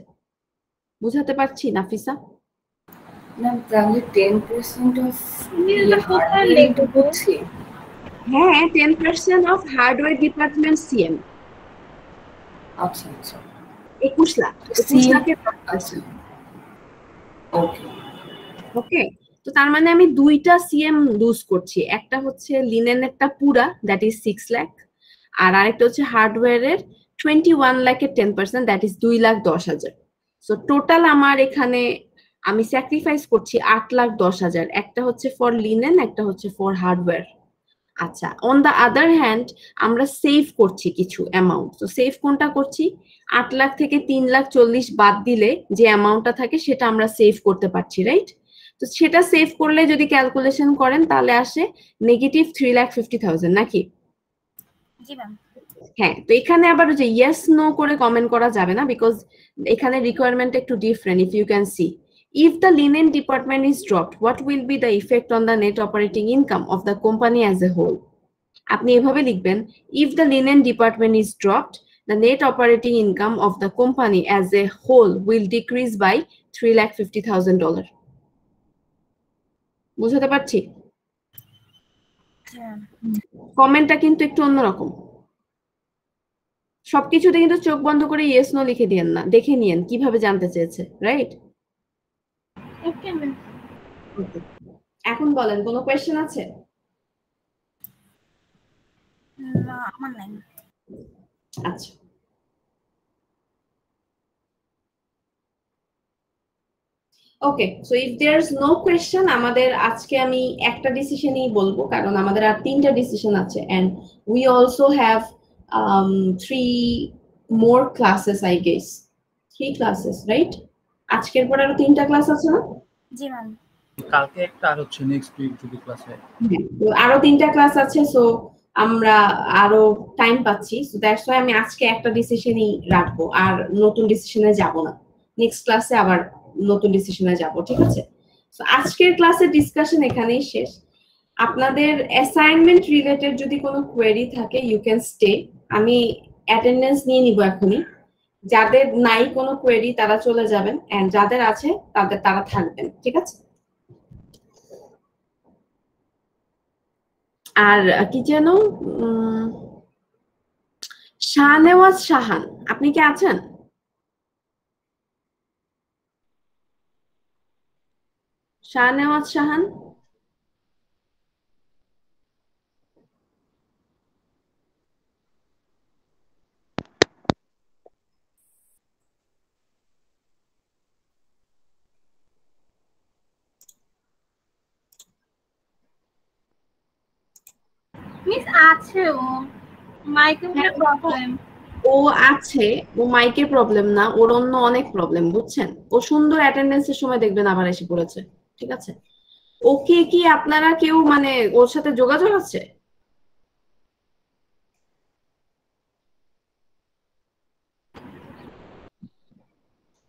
বুঝাতে পারছি নাফিসা? তাহলে টেন পার্সেন্ট অফ হ্যাঁ ten percent of hardware department CM. আচ্ছা আচ্ছা। একুশ লাখ। একুশ লাখের ওকে। তো তার মানে আমি দুইটা সিএম লুজ করছি। একটা হচ্ছে লিনেনেরটা পুরা দ্যাট ইজ সিক্স লাখ আর আরেকটা হচ্ছে হার্ডওয়্যারের টোয়েন্টি ওয়ান লাখের টেন পার্সেন্ট দ্যাট ইজ দুই লাখ দশ হাজার। সো টোটাল আমার এখানে আমি স্যাক্রিফাইস করছি আট লাখ দশ হাজার। একটা হচ্ছে ফর লিনেন একটা হচ্ছে ফর হার্ডওয়্যার আচ্ছা অন দ্য আদার হ্যান্ড আমরা সেভ করছি কিছু অ্যামাউন্ট তো সেভ কোনটা করছি? আট লাখ থেকে তিন লাখ চল্লিশ বাদ দিলে যে অ্যামাউন্টটা থাকে সেটা আমরা সেভ করতে পারছি রাইট তো সেটা সেভ করলে যদি ক্যালকুলেশন করেন তাহলে আসে negative three lakh fifty thousand নাকি? ম্যাম হ্যাঁ তো এখানে আবার যে ইয়েস নো করে কমেন্ট করা যাবে না বিকজ এখানে রিকোয়ারমেন্ট একটু different if you can see if the linen department is dropped what will be the effect on the net operating income of the company as a whole আপনি এভাবে লিখবেন if the linen department is dropped the net operating income of the company as a whole will decrease by three lakh fifty thousand dollar. বুঝতে পারছি? হ্যাঁ। কমেন্টটা কিন্তু একটু অন্যরকম। সবকিছুতে কিন্তু চোখ বন্ধ করে ইয়েস নো লিখে দিয়েন না দেখে নিয়েন কীভাবে জানতে চেয়েছে রাইট ওকে ম্যাম এখন বলেন কোনো কোয়েশ্চেন আছে? না আমার নাই। আচ্ছা। Okay so if there is no question আমাদের আজকে আমি একটা ডিসিশনই বলব কারণ আমাদের আর তিনটা ডিসিশন আছে and we also have three more classes I guess three classes right আজকের পর আরও তিনটা ক্লাস আছে না? জি ম্যাম কালকে একটা আর হচ্ছে নেক্সট উইক যদি ক্লাস হয়। হ্যাঁ, তো আরও তিনটা ক্লাস আছে সো আমরা আরও টাইম পাচ্ছি। সো দ্যাটস ওয়াই আমি আজকে একটা ডিসিশনই রাখব আর নতুন ডিসিশনে যাব না। নেক্সট ক্লাসে আবার নতুন ডিসিশনে যাব ঠিক আছে? সো আজকের ক্লাসের ডিসকাশন এখানেই শেষ। আপনাদের অ্যাসাইনমেন্ট রিলেটেড যদি কোনো কোয়েরি থাকে ইউ ক্যান স্টে আমি অ্যাটেন্ডেন্স নিয়ে নিব এখনই। যাদের নাই কোনো কোয়েরি তারা চলে যাবেন এন্ড যাদের আছে, তাদের, তারা থাকবেন, ঠিক আছে? আর কি যেন শাহনেওয়াজ শাহান, আপনি কি আছেন? শাহনেওয়াজ শাহান মিস আছে ও? মাইকের প্রবলেম ও আছে ও মাইকের প্রবলেম না ওর অন্য অনেক প্রবলেম বুঝছেন? ও সুন্দর অ্যাটেন্ডেন্সের সময় দেখবেন আবার এসে পড়েছে ঠিক আছে? ওকে কি আপনারা কেউ মানে ওর সাথে যোগাযোগ আছে?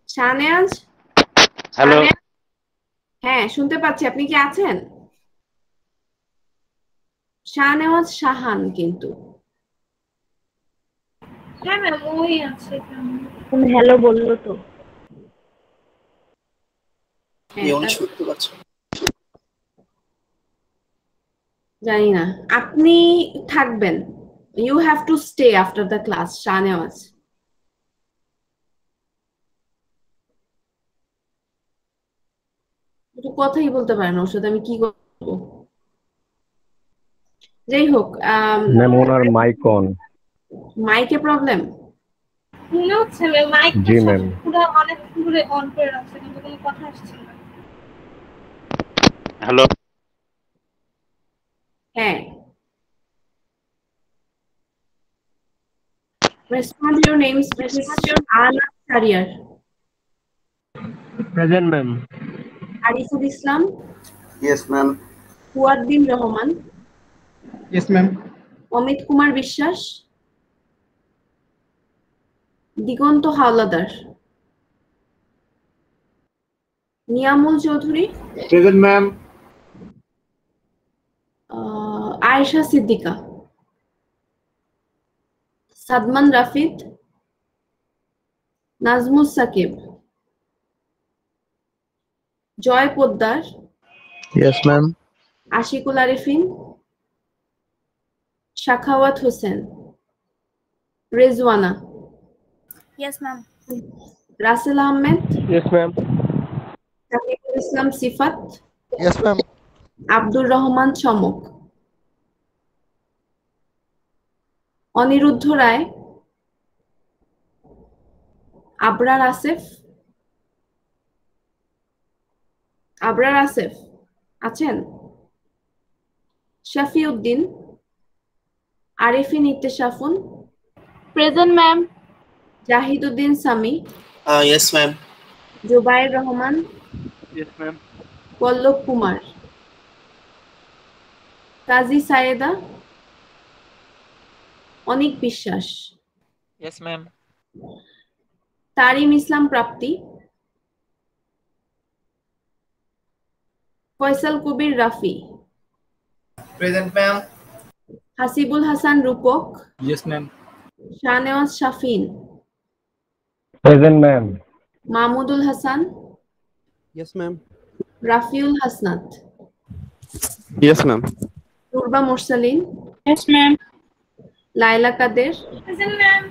শাহনেয়াজ হ্যালো হ্যাঁ শুনতে পাচ্ছি আপনি কি আছেন? শাহনেওয়াজ শাহান কিন্তু। হ্যাঁ ম্যাম ওই আছে। হ্যালো বলল তো। হ্যাঁ, জানি না। আপনি থাকবেন। You have to stay after the class Shahnewaz. একটু কথাই বলতে পারেন ওর সাথে আমি কি করব? যাই হোক ম্যাম ওনার মাইক অন মাইকে প্রবলেম মনে হচ্ছে ম্যাম মাইক জি, ma'am. পুরো অনেক দূরে অন করে রাখছে কিন্তু কোনো কথা আসছে না। হ্যালো হ্যাঁ। Respond your names, please. Anna Career, present ma'am Ariful Islam, yes ma'am Fuad bin Rahman yes ma'am Amit Kumar Biswas. Diganta Howlader. Niamul Chowdhury. Present ma'am ah, Ayesha Siddika. Sadman Rafid Nazmus Sakib. Joy Poddar. Yes ma'am Ashikul Arefin. Shakhawat Hossain Rezwana. Yes ma'am Rasel Ahmed. Yes ma'am Sakibul Islam Sifat. Yes ma'am Abdur Rahman Chomok. Anirudh Roy. Abrar Asef. Abrar Asef. আছেন? Shafiuddin. Arefin Itteshafun present ma'am. Jahiduddin Sami. Yes ma'am Zubair Rahman. Yes ma'am Pallab Kumar. Kazi Sayeda. Anik Biswas. Yes ma'am Tarim Islam Prapti. Faisal Kabir Rafi. Present ma'am Hasibul Hasan Rupak yes ma'am Shahnewaz Shafin. Present ma'am Mahmudul Hasan. Yes ma'am Rafiul Hasnat. Yes ma'am Purba Morsalin. Yes ma'am Laila Kader. Present ma'am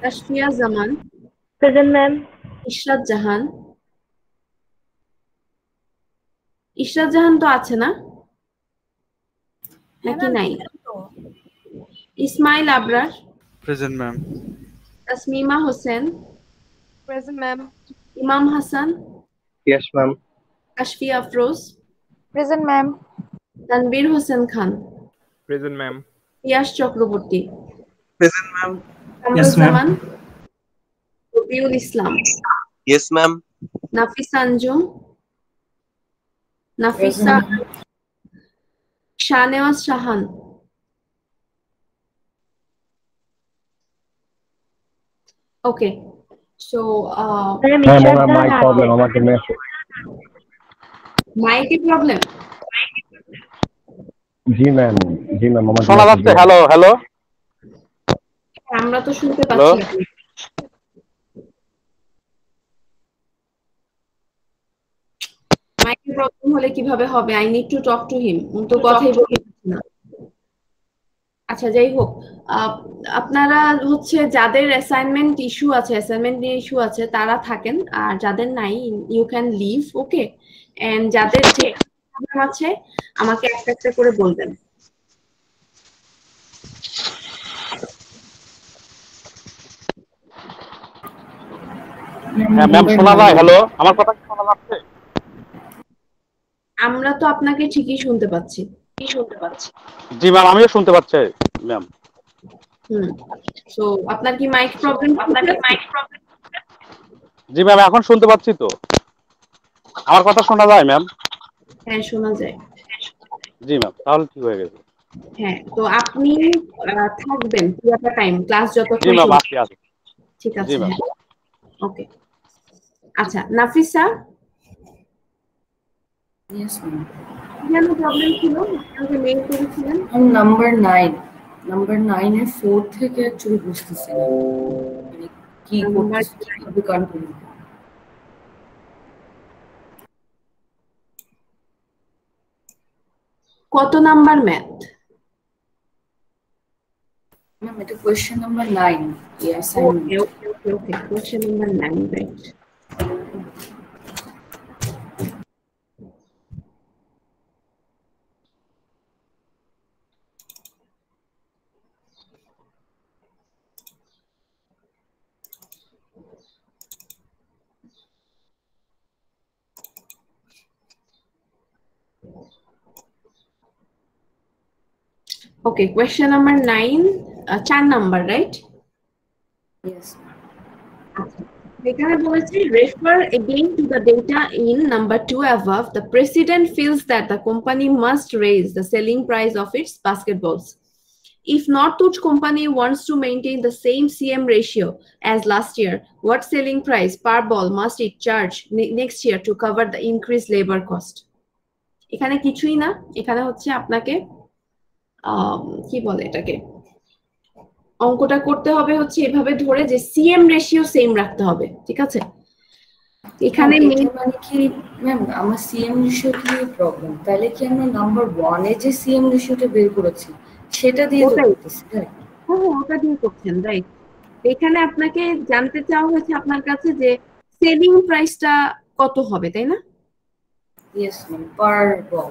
Tasfia Zaman. Present ma'am Ishrat Jahan. Ishrat Jahan তো আছে না? নাকি নাই? Ismail Abrar present ma'am Tasmima Hossain Present, ma'am. Imam Hasan yes ma'am Kashfi Afroz present ma'am Tanvir Hossain Khan Present, ma'am. Yash Chakraborty Present, ma'am. Kamruzzaman Rabiul Islam Yes, ma'am. Nafis Anjum Nafisa Shahnewaz Shahan okay so mic problem আমাকে মাইকে problem জি ma'am জি ma'am আমার শোনা যাচ্ছে hello hello আমরা তো শুনতে Hello? পাচ্ছি মাইকে প্রবলেম হলে কীভাবে হবে? I need to talk to him তো কথাই বলতে পারছি না। আচ্ছা যাই হোক আহ, আপনারা হচ্ছে যাদের অ্যাসাইনমেন্ট ইস্যু আছে অ্যাসাইনমেন্ট নিয়ে ইস্যু আছে তারা থাকেন। আর যাদের নাই you can leave okay and যাদের যে প্রবলেম আছে আমাকে একটা একটা করে বলবেন। হ্যাঁ ম্যাম শোনা যায়? হ্যালো আমার কথা শোনা যাচ্ছে? আমরা তো আপনাকে ঠিকই শুনতে পাচ্ছি। শুনতে পাচ্ছি জি ম্যাম আমিও শুনতে পাচ্ছি ম্যাম হুম সো আপনার কি মাইক প্রবলেম আপনার কি মাইক প্রবলেম জি ম্যাম এখন শুনতে পাচ্ছি তো। আমার কথা শোনা যায় ম্যাম হ্যাঁ শোনা যায়। জি ম্যাম তাহলে ঠিক হয়ে গেছে। হ্যাঁ তো আপনি আহ, থাকবেন পুরোটা টাইম ক্লাস জি ম্যাম। আসছি আসছি। ঠিক আছে জি ম্যাম ওকে আচ্ছা নাফিসা? Yes, ma'am. কেন প্রবলেম ছিল? আপনাকে মেইল করেছিলেন। নাম্বার নাইন নাম্বার নাইনের ফোর থেকে অ্যাকচুয়ালি বুঝতেছি না মানে কি করতেছি কীভাবে কন্টিনিউ কত নাম্বার ম্যাথ ম্যাম এটা কোয়েশ্চেন নাম্বার নাইন এই assignment okay okay okay question number nine right Okay, question number nine, uh, চার নাম্বার রাইট ইয়েস এখানে বলেছে refer again to the data in number two above the president feels that the company must raise the selling price of its basketballs if Northwood company wants to maintain the same CM ratio as last year what selling price per ball must it charge ne- next year to cover the increased labor cost এখানে কিছুই না এখানে হচ্ছে আপনাকে আম, কি বলে এটাকে? অঙ্কটা করতে হবে হচ্ছে এভাবে ধরে যে সিএম রেশিও সেম রাখতে হবে ঠিক আছে? এখানে মানে কি ম্যাম আমার সিএম রেশিও কি প্রবলেম তাহলে কি আমরা নাম্বার ওয়ানে যে সিএম রেশিওটা বের করেছি সেটা দিয়ে করতেছি তাই হ্যাঁ হ্যাঁ, ওটা দিয়ে করছেন রাইট এখানে আপনাকে জানতে চাওয়া হয়েছে আপনার কাছে যে সেলিং প্রাইসটা কত হবে তাই না? Yes ma'am per ball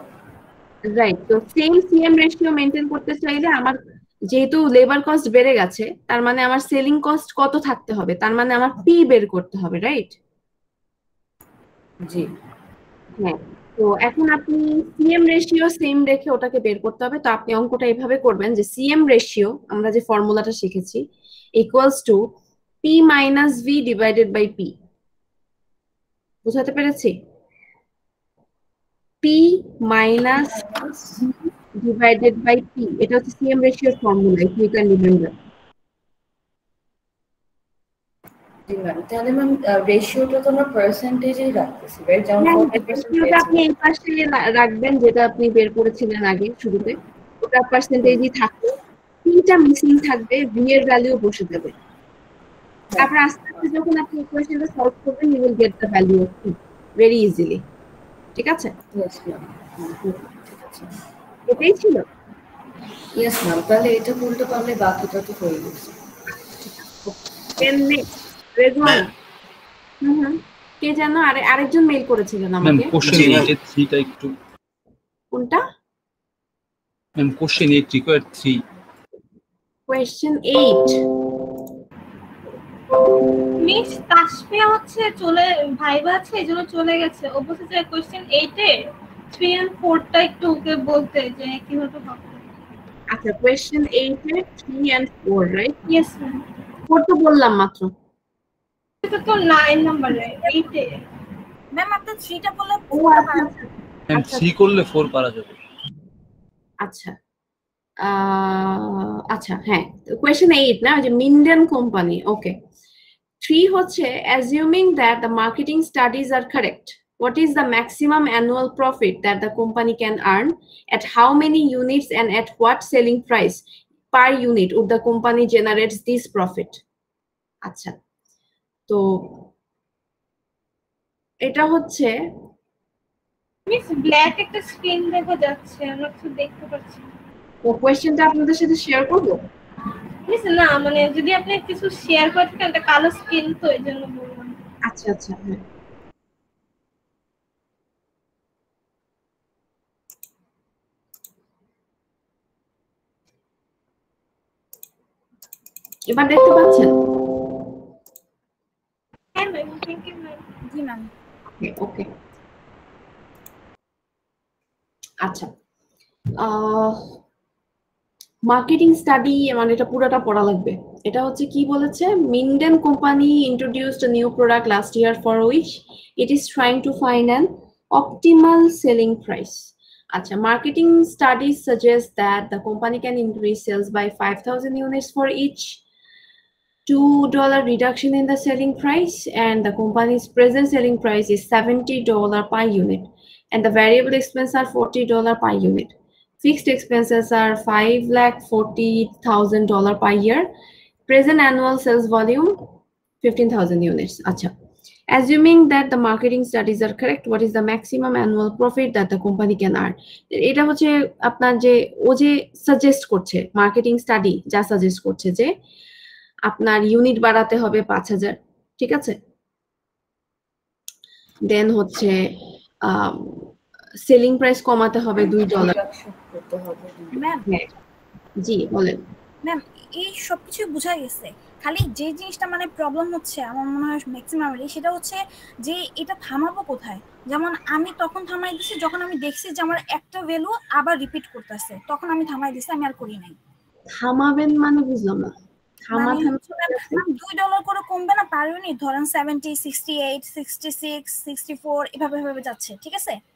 right তো সেম সিএম রেশিও মেনটেন করতে চাইলে আমার যেহেতু লেবার কস্ট বেড়ে গেছে তার মানে আমার সেলিং কস্ট কত থাকতে হবে? তার মানে আমার পি বের করতে হবে রাইট জি। হ্যাঁ তো এখন আপনি সিএম রেশিও সেম রেখে ওটাকে বের করতে হবে। তো আপনি অঙ্কটা এইভাবে করবেন যে সিএম রেশিও আমরা যে ফর্মুলাটা শিখেছি equals to P minus V divided by P বুঝাতে পেরেছি? P minus divided by P এটা হচ্ছে CM রেশিওর formula if you can remember G ma'am তাহলে ম্যাম রেশিওটা তো আমরা পার্সেন্টেজেই রাখতেছি রাইট যেমন ফর্টি রেশিওটা আপনি এই পাশে রাখবেন যেটা আপনি বের করেছিলেন আগে শুরুতে। ওটা পার্সেন্টেজই থাকবে। তিনটা মিসিং থাকবে ভি এর ভ্যালু বসে যাবে। তারপর আস্তে আস্তে যখন আপনি ইকুয়েশনটা সলভ করবেন you will get the value of P very easily ঠিক আছে? ইয়েস ম্যাম ঠিক আছে এটাই ছিল। ইয়েস ম্যাম তাহলে এটা করতে পারলে বাকিটা তো হয়ে গেছে দেন নেক্সট রেজওয়ান হুম হুম। কে যেন আরে আরেকজন মেইল করেছিলেন ম্যাম আমাকে। কোশ্চেন এইটের থ্রিটা একটু। কোনটা? Ma'am question eight require three question eight miss Tasfia হচ্ছে চলে ভাইবা আছে এই জন্য চলে গেছে। ও বলছে যে কোয়েশ্চেন এইটে থ্রি অ্যান্ড ফোরটা একটু ওকে বলতে যে কীভাবে হবে আচ্ছা কোয়েশ্চেন এইট এর three and four right yes ma'am four তো বললাম মাত্র। এটা তো নাইন নাম্বারে এইটে ম্যাম আপনি থ্রিটা বললে ও আচ্ছা ম্যাম থ্রি করলে ফোর পারা যাবে। আচ্ছা। আহ, আচ্ছা হ্যাঁ কোয়েশ্চেন এইট না ওই যে মিন্ডেন কোম্পানি ওকে থ্রি হচ্ছে assuming that the marketing studies R correct what is the maximum annual profit that the company can earn at how many units and at what selling price per unit would the company generates this profit আচ্ছা তো এটা হচ্ছে miss black একটা screen দেখা যাচ্ছে আমরা কিছু দেখতে পাচ্ছি ও কোয়েশ্চেনটা আপনাদের সাথে শেয়ার করব না মানে যদি আপনি কিছু শেয়ার করে থাকেন একটা কালো স্ক্রিন তো এই জন্য বললাম। আচ্ছা আচ্ছা হ্যাঁ। এবার দেখতে পাচ্ছেন? হ্যাঁ ম্যাম থ্যাংক ইউ ম্যাম জি ম্যাম ওকে ওকে আচ্ছা। মার্কেটিং স্টাডি মানে এটা পুরোটা পড়া লাগবে এটা হচ্ছে কি বলেছে Minden company introduced a new product last year for which it is trying to find an optimal selling price আচ্ছা marketing studies suggest that the company can increase sales by 5000 units for each $2 reduction in the selling price and the company's present selling price is $70 per unit and the variable expenses are $40 per unit. Fixed expenses are $5 lakh $40,000 per year. Present annual sales volume 15,000 units. Acha. Assuming that the marketing studies are correct, what is the maximum annual profit that the company can earn? এটা হচ্ছে আপনার যে ও যে suggest করছে marketing study যা suggest করছে যে আপনার ইউনিট বাড়াতে হবে পাঁচ হাজার ঠিক আছে দেন হচ্ছে সেলিং প্রাইস কমাতে হবে দুই ডলার ম্যাম জি বলেন। ম্যাম এই সবকিছু বোঝা গেছে। খালি যে জিনিসটা মানে প্রবলেম হচ্ছে আমার মনে হয় ম্যাক্সিমামলি সেটা হচ্ছে যে এটা থামাবো কোথায়? যেমন আমি তখন থামাই দিছি যখন আমি দেখছি যে আমার একটা ভ্যালু আবার রিপিট করতেছে তখন আমি থামাই দিছি আমি আর করি নাই। থামাবেন মানে বুঝলাম না। থামা মানে দুই ডলার করে কমবে না পার ইউনিট ধরেন seventy sixty eight sixty six sixty four এভাবে এভাবে যাচ্ছে ঠিক আছে? হ্যাঁ হ্যাঁ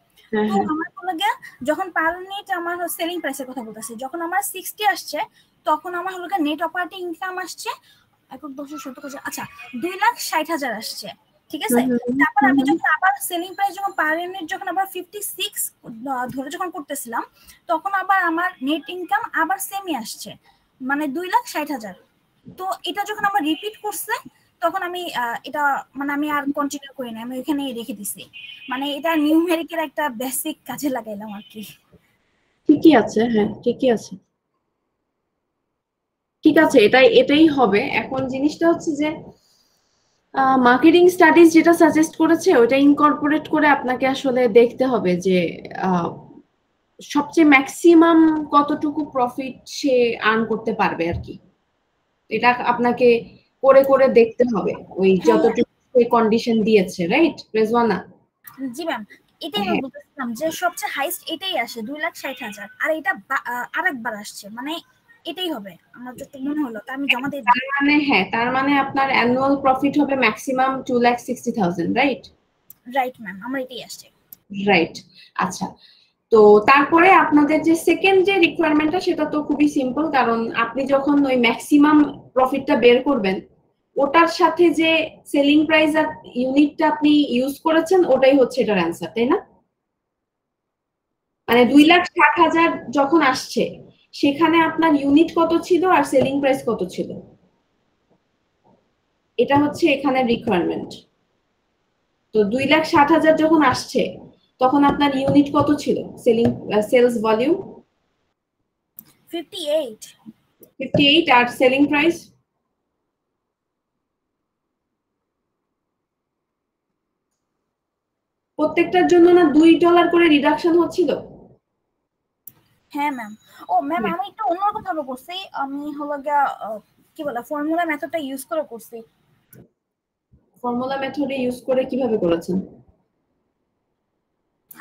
আমার হলো গিয়া যখন পার ইউনিট আমার সেলিং প্রাইসের কথা বলতেছি যখন আমার সিক্সটি আসছে তখন আমার হলো গিয়া নেট অপারেটিং ইনকাম আসছে একক দশ হাজার আচ্ছা দুই লাখ ষাট হাজার আসছে ঠিক আছে? তারপর আমি যখন আবার সেলিং প্রাইস যখন পার ইউনিট যখন আবার ফিফটি সিক্স ধরে যখন করতেছিলাম তখন আবার আমার নেট ইনকাম আবার সেমই আসছে মানে দুই লাখ ষাট হাজার। তো এটা যখন আমার রিপিট করছে তখন আমি এটা মানে আমি আর কন্টিনিউ করি না আমি ওইখানে রেখে দিছি। মানে এটা নিউমেরিকের একটা বেসিক কাজে লাগাইলাম আর কি। ঠিকই আছে হ্যাঁ ঠিকই আছে। ঠিক আছে, এটাই এটাই হবে। এখন জিনিসটা হচ্ছে যে মার্কেটিং স্টাডিজ যেটা সাজেস্ট করেছে ওটা ইনকর্পোরেট করে আপনাকে আসলে দেখতে হবে যে সবচেয়ে ম্যাক্সিমাম কতটুকু প্রফিট সে আর্ন করতে পারবে আর কি। এটা আপনাকে করে করে দেখতে হবে ওই যতটুকু কন্ডিশন দিয়েছে রাইট রেজওয়ানা? জি ম্যাম এটাই আমি হ্যাঁ। বলতেছিলাম যে সবচেয়ে হাইস্ট এটাই আসে দুই লাখ ষাট হাজার। আর এটা আরেকবার আসছে মানে এটাই হবে আমার যত মনে হলো তা আমি জমা দিয়ে তার মানে হ্যাঁ তার মানে আপনার অ্যানুয়াল প্রফিট হবে maximum two lakh sixty thousand right right ma'am আমার এটাই আসছে। রাইট আচ্ছা। তো তারপরে আপনাদের যে সেকেন্ড যে রিকোয়ারমেন্টটা সেটা তো খুবই সিম্পল কারণ আপনি যখন ওই ম্যাক্সিমাম প্রফিটটা বের করবেন ওটার সাথে যে সেলিং প্রাইস আর ইউনিটটা আপনি ইউজ করেছেন ওটাই হচ্ছে এটার অ্যান্সার তাই না? মানে দুই লাখ ষাট হাজার যখন আসছে সেখানে আপনার ইউনিট কত ছিল আর সেলিং প্রাইস কত ছিল? এটা হচ্ছে এখানে রিকোয়ারমেন্ট তো দুই লাখ ষাট হাজার যখন আসছে তখন আপনার ইউনিট কত ছিল? Selling sales volume fifty eight fifty eight আর সেলিং প্রাইস প্রত্যেকটার জন্য না দুই ডলার করে রিডাকশন হচ্ছিল। হ্যাঁ ম্যাম ও ম্যাম আমি একটু অন্যরকম ভাবে করছি আমি হলো গিয়া কি বলে ফর্মুলা মেথডটা ইউজ করে করছি। ফর্মুলা মেথডে ইউজ করে কীভাবে করেছেন?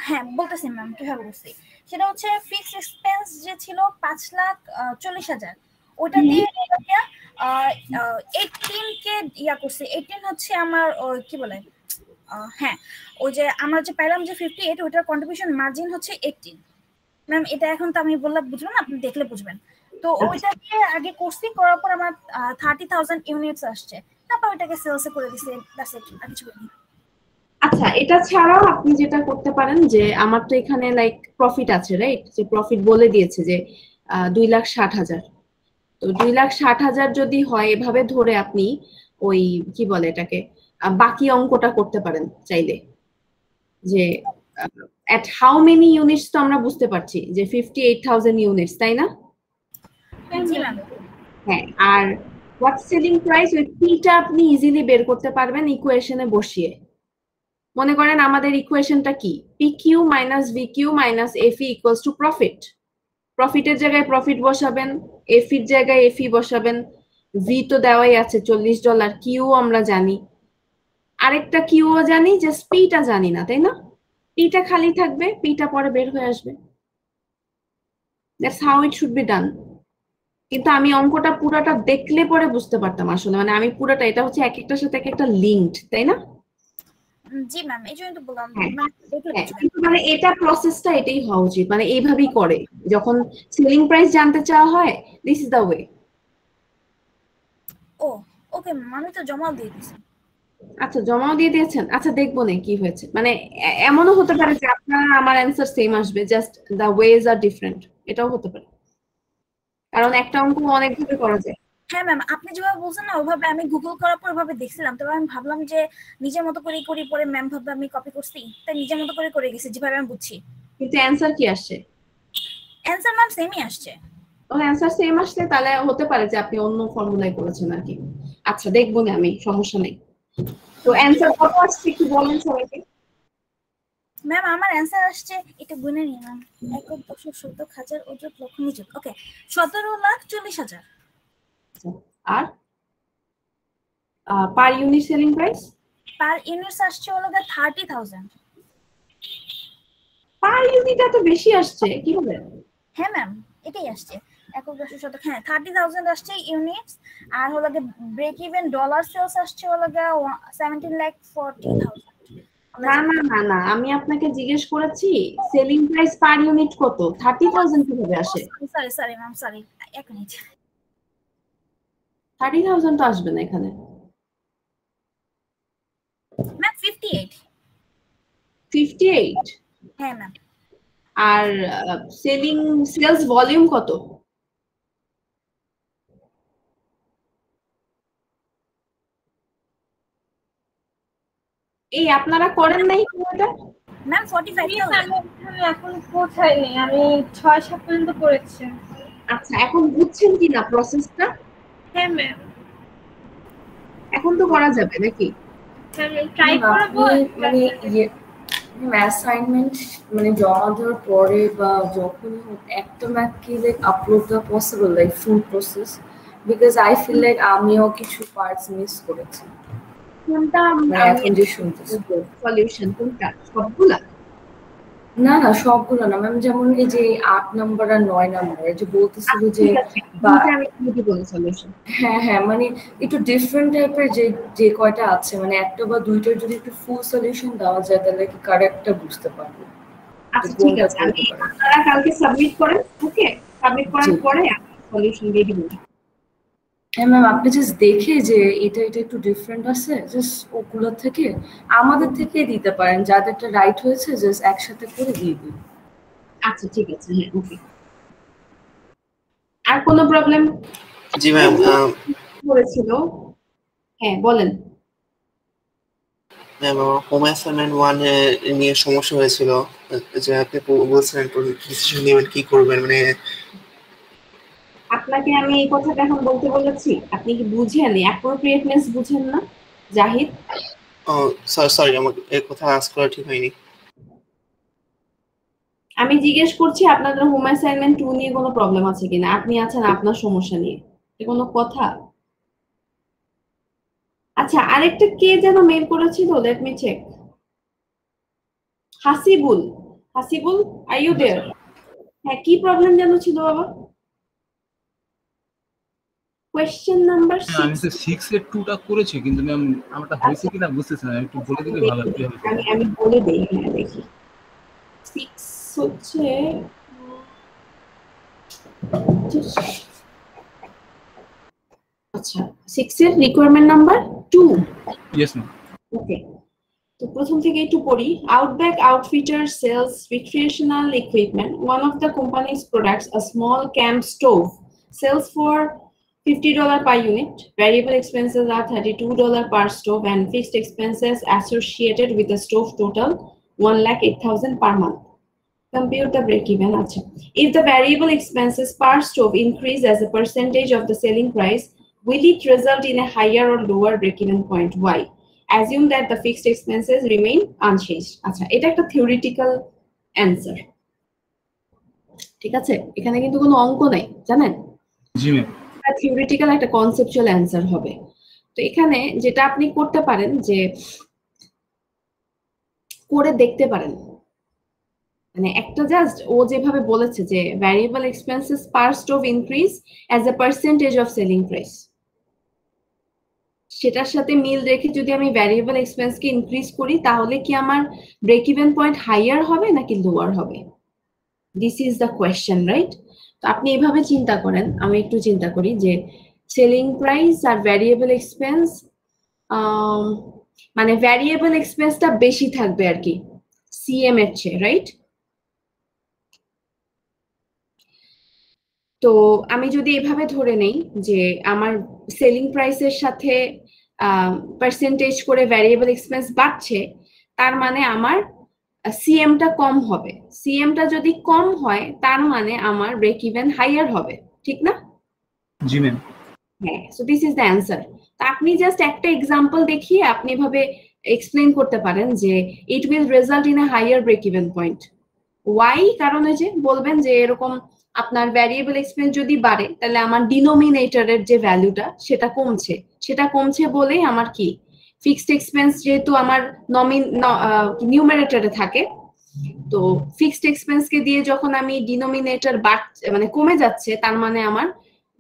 হ্যাঁ বলতেছি ম্যাম কীভাবে করছি। সেটা হচ্ছে ফিক্সড এক্সপেন্স যে ছিল পাঁচ লাখ চল্লিশ হাজার। ওটা দিয়ে এইটিন কে ইয়া করছি। এইটিন হচ্ছে আমার কি বলে হ্যাঁ ওই যে আমরা যে পেলাম যে ফিফটি এইট ওটার কন্ট্রিবিউশন মার্জিন হচ্ছে এইটিন ম্যাম এটা এখন তো আমি বললাম বুঝবেন না আপনি দেখলে বুঝবেন। তো ওইটা দিয়ে আগে করছি করার পর আমার থার্টি থাউজেন্ড ইউনিটস আসছে। তারপর ওইটাকে সেলসে করে দিছি দ্যাটস ইট আর কিছু করিনি। আচ্ছা এটা ছাড়াও আপনি যেটা করতে পারেন যে আমার তো এখানে লাইক প্রফিট আছে রাইট যে প্রফিট বলে দিয়েছে যে দুই লাখ ষাট হাজার। তো দুই লাখ ষাট হাজার যদি হয় এভাবে ধরে আপনি ওই কি বলে এটাকে বাকি অঙ্কটা করতে পারেন চাইলে। যে এট হাউ মেনি ইউনিটস তো আমরা বুঝতে পারছি যে ফিফটি এইট থাউজেন্ড ইউনিটস তাই না? হ্যাঁ আর হোয়াট সেলিং প্রাইস ওই পিটা আপনি ইজিলি বের করতে পারবেন ইকুয়েশনে বসিয়ে। মনে করেন আমাদের ইকুয়েশনটা কি? P Q minus V Q minus F equals to profit প্রফিটের জায়গায় প্রফিট বসাবেন এফির জায়গায় এফি বসাবেন। ভি তো দেওয়াই আছে চল্লিশ ডলার কিউ আমরা জানি। আরেকটা কিউও জানি জাস্ট পিটা জানি না তাই না? পিটা খালি থাকবে পিটা পরে বের হয়ে আসবে। That's how it should be done কিন্তু আমি অঙ্কটা পুরোটা দেখলে পরে বুঝতে পারতাম আসলে মানে আমি পুরোটা এটা হচ্ছে এক একটার সাথে এক একটা লিঙ্কড তাই না? জি ম্যাম এই জন্য তো বললাম হ্যাঁ, মানে হ্যাঁ, মানে এটা প্রসেসটা এটাই হওয়া উচিত মানে এইভাবেই করে। যখন সেলিং প্রাইস জানতে চাওয়া হয় this is the way O okay আমি তো জমা দিয়ে দিছি। আচ্ছা জমাও দিয়ে দিয়েছেন? আচ্ছা দেখব না কি হয়েছে। মানে এমনও হতে পারে যে আপনার আমার অ্যান্সার সেম আসবে just the ways are different এটাও হতে পারে। কারণ একটা অঙ্ক অনেকভাবে করা যায়। হ্যাঁ ম্যাম আপনি যেভাবে বলছেন না ওইভাবে আমি গুগল করার পর ওইভাবে দেখছিলাম। তবে আমি ভাবলাম যে নিজের মতো করে করি পরে ম্যাম ভাববে আমি কপি করছি। তাই নিজের মতো করে করে গেছি যেভাবে আমি বুঝছি। কিন্তু অ্যান্সার কি আসছে? অ্যান্সার ম্যাম সেমই আসছে। ও অ্যান্সার সেম আসলে তাহলে হতে পারে যে আপনি অন্য ফর্মুলায় করেছেন আর কি। আচ্ছা দেখব না আমি সমস্যা নেই। তো অ্যান্সার কত আসছে একটু বলেন সবাইকে। ম্যাম আমার অ্যান্সার আসছে এটা গুনে নিই ম্যাম এক দশক সত্তর হাজার ওজন লক্ষ নিযুত। ওকে সতেরো লাখ চল্লিশ হাজার। আর? Per unit selling price per units আসছে হলো থার্টি থাউজেন্ড পার ইউনিট এত বেশি আসছে কি হবে হ্যাঁ ম্যাম এটাই আসছে। একক দশক শতক হ্যাঁ থার্টি থাউজেন্ড আসছে ইউনিটস আর হলো ব্রেক ইভেন ডলার সেলস আসছে হলো সেভেন্টিন লাখ ফোরটি থাউজেন্ড না না না না আমি আপনাকে জিজ্ঞেস করেছি সেলিং প্রাইস পার ইউনিট কত? থার্টি থাউজেন্ড কীভাবে আসে? সরি সরি ম্যাম সরি এক মিনিট থার্টি থাউজেন্ড তো আসবে না এখানে। Ma'am fifty eight fifty eight হ্যাঁ ম্যাম আর সেলিং সেলস ভলিউম কত? এই আপনারা করেন নাই এটা? ম্যাম ফর্টি ফাইভ আমি এখানে এখন পৌঁছাইনি আমি ছয় সাত পর্যন্ত পড়েছি আচ্ছা এখন বুঝছেন কি না প্রসেসটা হ্যাঁ ম্যাম এখন তো করা যাবে নাকি? হ্যাঁ ট্রাই করব। মানে ইয়ে অ্যাসাইনমেন্ট মানে জমা দেওয়ার পরে বা যখন একটা ম্যাথ কি লাইক আপলোড দেওয়া possible like full process because I feel like আমিও কিছু পার্টস মিস করেছি। কোনটা মানে যে সলিউশন কোনটা? সবগুলা? না না সবগুলো না। ম্যাম যেমন এই যে আট নাম্বার আর নয় নাম্বার যে বলতেছিল যে বলি সলিউশন হ্যাঁ হ্যাঁ মানে একটু ডিফারেন্ট টাইপের যে যে কয়টা আছে মানে একটা বা দুইটার যদি একটু ফুল সলিউশন দেওয়া যায় তাহলে কি কারেক্টটা বুঝতে পারব? আচ্ছা ঠিক আছে। আপনারা কালকে সাবমিট করেন ওকে সাবমিট করার পরে আমি সলিউশন দিয়ে দিব। হ্যাঁ ম্যাম আপনি জাস্ট দেখে যে এটা এটা একটু ডিফারেন্ট আছে জাস্ট ওগুলোর থেকে আমাদের থেকে দিতে পারেন। যাদেরটা রাইট হয়েছে জাস্ট একসাথে করে দিয়ে দিন। আচ্ছা ঠিক আছে হ্যাঁ ওকে আর কোনো প্রবলেম জি ম্যাম করেছিল হ্যাঁ বলেন। ম্যাম আমার হোম অ্যাসাইনমেন্ট ওয়ান নিয়ে সমস্যা হয়েছিল। যে আপনি বলছিলেন ডিসিশন নেবেন কি করবেন? মানে আপনাকে আমি এই কথাটা এখন বলতে বলেছি আপনি কি বুঝেন? অ্যাপ্রোপ্রিয়েটনেস বুঝেন না? জাহিদ? সরি সরি আমার এই কথা আজ করা ঠিক হয়নি। আমি জিজ্ঞেস করছি আপনাদের হোম অ্যাসাইনমেন্ট টু নিয়ে কোনো প্রবলেম আছে কিনা? আপনি আছেন আপনার সমস্যা নিয়ে। এ কোনো কথা? আচ্ছা আরেকটা কে যেন মেল করেছিল? Let me check Hasibul. Hasibul are you there হ্যাঁ কি প্রবলেম যেন ছিল বাবা কোয়েশ্চেন নাম্বার হ্যাঁ, আমি তো সিক্স এর টুটা করেছি কিন্তু ম্যাম আমারটা হয়েছে কিনা বুঝতেছি না একটু বলে দিলে ভালো হবে আমি আমি বলে দেই হ্যাঁ দেখি। সিক্স হচ্ছে আচ্ছা সিক্স এর requirement number two yes ma'am okay তো প্রথম থেকে একটু পড়ি। Outback Outfitter sales recreational equipment one of the companies products a small camp stove sales for $50 per unit variable expenses are $32 per stove and fixed expenses associated with the stove total 1 lakh 8000 per month compute the break even acha if the variable expenses per stove increase as a percentage of the selling price will it result in a higher or lower break even point why assume that the fixed expenses remain unchanged আচ্ছা এটা একটা theoretical answer ঠিক আছে এখানে কিন্তু কোনো অঙ্ক নাই জানেন জি ম্যাম থিওরিটিক্যাল একটা কনসেপচুয়াল অ্যান্সার হবে। তো এখানে যেটা আপনি করতে পারেন যে, করে দেখতে পারেন। মানে একটা জাস্ট ও যেভাবে বলেছে যে variable expenses per stove increase as a percentage of selling price সেটার সাথে মিল রেখে যদি আমি ভ্যারিয়েবল এক্সপেন্সকে ইনক্রিজ করি, তাহলে কি আমার ব্রেক ইভেন পয়েন্ট হাইয়ার হবে নাকি লোয়ার হবে? This is the question right তো আপনি এভাবে চিন্তা করেন, আমি একটু চিন্তা করি যে সেলিং প্রাইস আর ভ্যারিয়েবল এক্সপেন্স মানে ভ্যারিয়েবল এক্সপেন্সটা বেশি থাকবে আর কি সিএম এর চেয়ে রাইট তো আমি যদি এভাবে ধরে নেই যে আমার সেলিং প্রাইসের সাথে পার্সেন্টেজ করে ভ্যারিয়েবল এক্সপেন্স বাড়ছে, তার মানে আমার সিএমটা কম হবে। সিএমটা যদি কম হয় তার মানে আমার ব্রেক ইভেন হাইয়ার হবে। ঠিক না? জি ম্যাম হ্যাঁ so this is the answer তা আপনি জাস্ট একটা এক্সাম্পল দেখিয়ে আপনি এভাবে এক্সপ্লেন করতে পারেন যে it will result in a higher break even point why কারণ যে বলবেন যে এরকম আপনার ভ্যারিয়েবল এক্সপেন্স যদি বাড়ে তাহলে আমার ডিনোমিনেটরের যে ভ্যালুটা সেটা কমছে। সেটা কমছে বলেই আমার কি? ফিক্সড এক্সপেন্স যেহেতু আমার নমিন নিউমারেটরে থাকে তো ফিক্সড এক্সপেন্সকে দিয়ে যখন আমি ডিনোমিনেটর বাড়ছে মানে কমে যাচ্ছে তার মানে আমার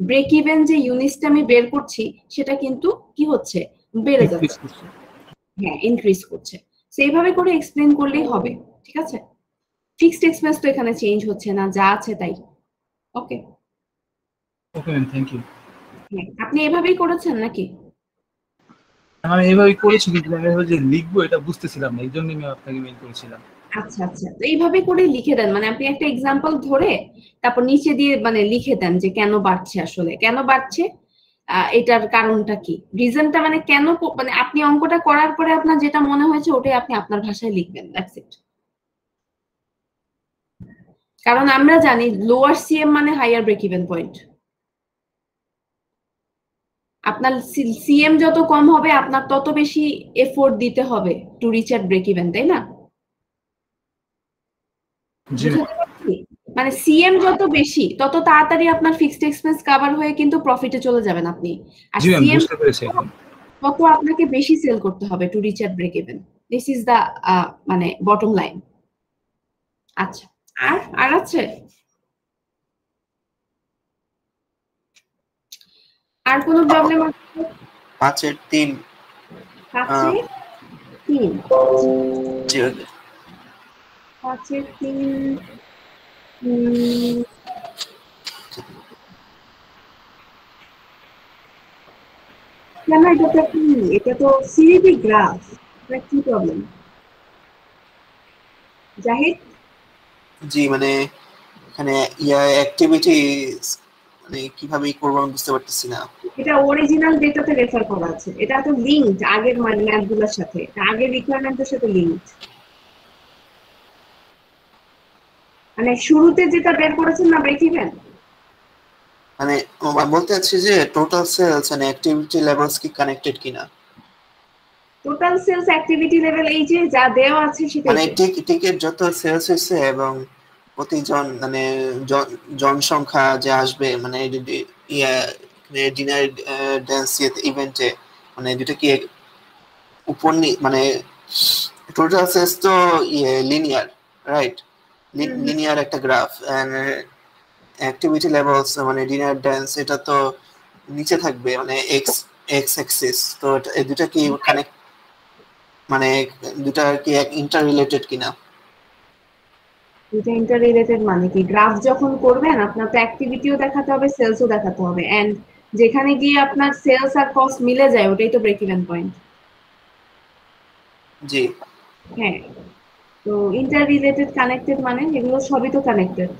ব্রেক ইভেন যে ইউনিটটা আমি বের করছি সেটা কিন্তু কি হচ্ছে? বেড়ে যাচ্ছে। হ্যাঁ ইনক্রিজ করছে। সেইভাবে করে এক্সপ্লেন করলেই হবে ঠিক আছে? ফিক্সড এক্সপেন্স তো এখানে চেঞ্জ হচ্ছে না যা আছে তাই। Okay okay ma'am thank you আপনি এভাবেই করেছেন নাকি? আমি এইভাবে করেছি কিন্তু আমি যে লিখব এটা বুঝতেছিলাম না এই আমি আপনাকে মেইল করেছিলাম। আচ্ছা আচ্ছা। তো এইভাবে করে লিখে দেন মানে আপনি একটা এক্সাম্পল ধরে তারপর নিচে দিয়ে মানে লিখে দেন যে কেন বাড়ছে আসলে। কেন বাড়ছে? এটার কারণটা কি? রিজনটা মানে কেন মানে আপনি অঙ্কটা করার পরে আপনার যেটা মনে হয়েছে ওটাই আপনি আপনার ভাষায় লিখবেন দ্যাটস ইট কারণ আমরা জানি লোয়ার সিএম মানে হাইয়ার ব্রেক ইভেন পয়েন্ট আপনার সিএম যত কম হবে আপনার তত বেশি এফোর্ট দিতে হবে to reach at break even তাই না? মানে সিএম যত বেশি তত তাড়াতাড়ি আপনার ফিক্সড এক্সপেন্স কভার হয়ে কিন্তু প্রফিটে চলে যাবেন আপনি। আর সিএম তত আপনাকে বেশি সেল করতে হবে to reach at break even this is the মানে বটম লাইন আচ্ছা আর আর আছে? আর কোনো প্রবলেম আছে? পাঁচের তিন। পাঁচের তিন? জি পাঁচের তিন কেন এটা তো কি এটা তো সিরিবি গ্রাফ। এটা কি প্রবলেম জাহিদ? জি মানে এখানে ইয়া অ্যাক্টিভিটি মানে কীভাবে করব আমি বুঝতে পারতেছি না। এটা অরিজিনাল ডেটাতে রেফার করা আছে। এটা তো লিংকড আগের মানে ম্যাথগুলোর সাথে। আগের রিকোয়ারমেন্টের সাথে লিংকড মানে শুরুতে যেটা বের করেছেন না ব্রেক ইভেন মানে বলতে চাচ্ছি যে total sales and activity levels কি কানেক্টেড কিনা? টোটাল সেলস অ্যাক্টিভিটি লেভেল এই যে যা দেওয়া আছে সেটা মানে টিকেট যত সেলস হয়েছে এবং প্রতিজন মানে জনসংখ্যা যে আসবে মানে ইয়া ডিনার ড্যান্স ইভেন্টে মানে দুটো কি উপর মানে টোটাল সেস তো ইয়ে লিনিয়ার রাইট লিনিয়ার একটা গ্রাফ অ্যাক্টিভিটি লেভেলস মানে ডিনার ড্যান্স এটা তো নিচে থাকবে মানে এক্স এক্স অ্যাক্সিস তো এই দুটা কি কানেক্ট মানে দুটা কি এক ইন্টার রিলেটেড কিনা? এটা ইন্টার রিলেটেড মানে কি? গ্রাফ যখন করবেন আপনার তো অ্যাক্টিভিটিও দেখাতে হবে সেলসও দেখাতে হবে। এন্ড যেখানে গিয়ে আপনার সেলস আর কস্ট মিলে যায় ওটাই তো ব্রেক ইভেন পয়েন্ট জি। হ্যাঁ। তো ইন্টার রিলেটেড কানেক্টেড মানে এগুলো সবই তো কানেক্টেড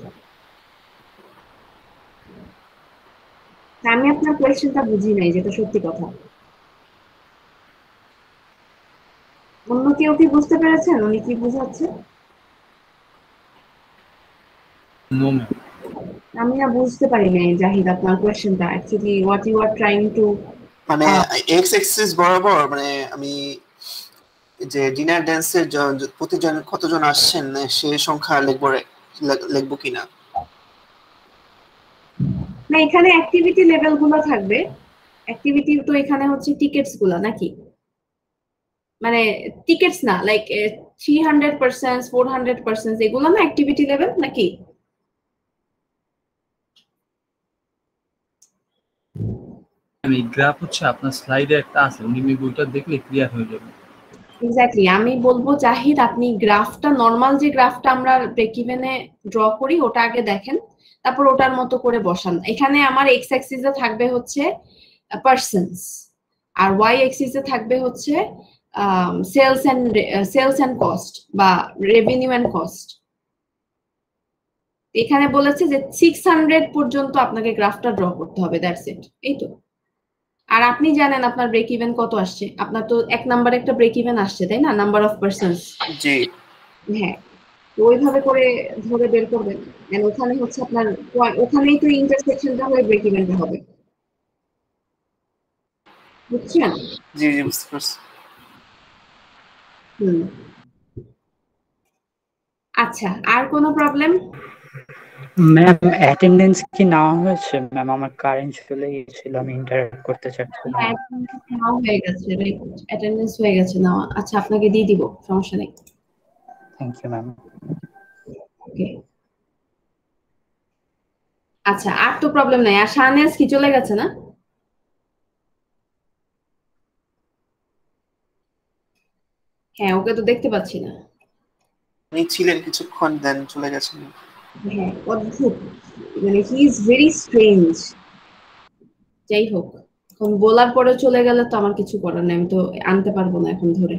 আমি আপনার কোয়েশ্চেনটা বুঝি নাই যেটা সত্যি কথা। অন্য কেউ কি বুঝতে পেরেছেন? উনি কি বুঝাচ্ছে? নো ম্যাম আমি না বুঝতে পারি নাই জাহিদ আপনার কোয়েশ্চেনটা actually what you are trying to মানে এক্স অ্যাক্সিস বরাবর মানে আমি যে ডিনার ড্যান্সের প্রতিজন কতজন আসছেন সে সংখ্যা লিখব লিখব কিনা? না এখানে অ্যাক্টিভিটি লেভেলগুলো থাকবে। অ্যাক্টিভিটি তো এখানে হচ্ছে টিকেটসগুলো নাকি? মানে টিকেটস না like three hundred percent four hundred percent এগুলো না অ্যাক্টিভিটি লেভেল নাকি? আমি গ্রাফ হচ্ছে আপনার স্লাইডে একটা আছে ওইটা দেখলে ক্লিয়ার হয়ে যাবে। এক্স্যাক্টলি আমি বলব, জাহিদ, আপনি গ্রাফটা নর্মাল যে গ্রাফটা আমরা ব্রেক ইভেনে ড্র করি, ওটা আগে দেখেন, তারপর ওটার মতো করে বসান। এখানে আমার এক্স অ্যাক্সিসে থাকবে হচ্ছে পার্সনস আর ওয়াই অ্যাক্সিসে থাকবে হচ্ছে sales and sales and cost বা রেভিনিউ এন্ড কস্ট এখানে বলেছে যে সিক্স হান্ড্রেড পর্যন্ত আপনাকে গ্রাফটা ড্র করতে হবে দ্যাটস ইট এই তো। আর আপনি জানেন আপনার ব্রেক ইভেন কত আসছে। আপনার তো এক নাম্বার একটা ব্রেক ইভেন আসছে তাই না? নাম্বার অফ পার্সনস জি। হ্যাঁ। তো ওইভাবে করে ধরে বের করবেন। And ওখানে হচ্ছে আপনার ওখানেই তো ইন্টারসেকশনটা হয়ে ব্রেক ইভেনটা হবে। বুঝছেন? জি জি বুঝতে পারছি। হুম। আচ্ছা আর কোনো প্রবলেম ম্যাম অ্যাটেন্ডেন্স কি নেওয়া হয়েছে? ম্যাম আমার কারেন্ট চলে গিয়েছিল আমি ইন্টারাক্ট করতে চাচ্ছিলাম। নেওয়া হয়ে গেছে অ্যাটেন্ডেন্স হয়ে গেছে নেওয়া। আচ্ছা আপনাকে দিয়ে দিব সমস্যা নেই। থ্যাংক ইউ ম্যাম ওকে আচ্ছা আর তো প্রবলেম নাই। আর শাহনেজ কি চলে গেছে না? হ্যাঁ ওকে তো দেখতে পাচ্ছি না। উনি ছিলেন কিছুক্ষণ দেন চলে গেছেন। হ্যাঁ অদ্ভুত। মানে হি ইজ ভেরি স্ট্রেঞ্জ যাই হোক এখন বলার পরে চলে গেলে তো আমার কিছু করার নেই, আমি তো আনতে পারব না এখন ধরে।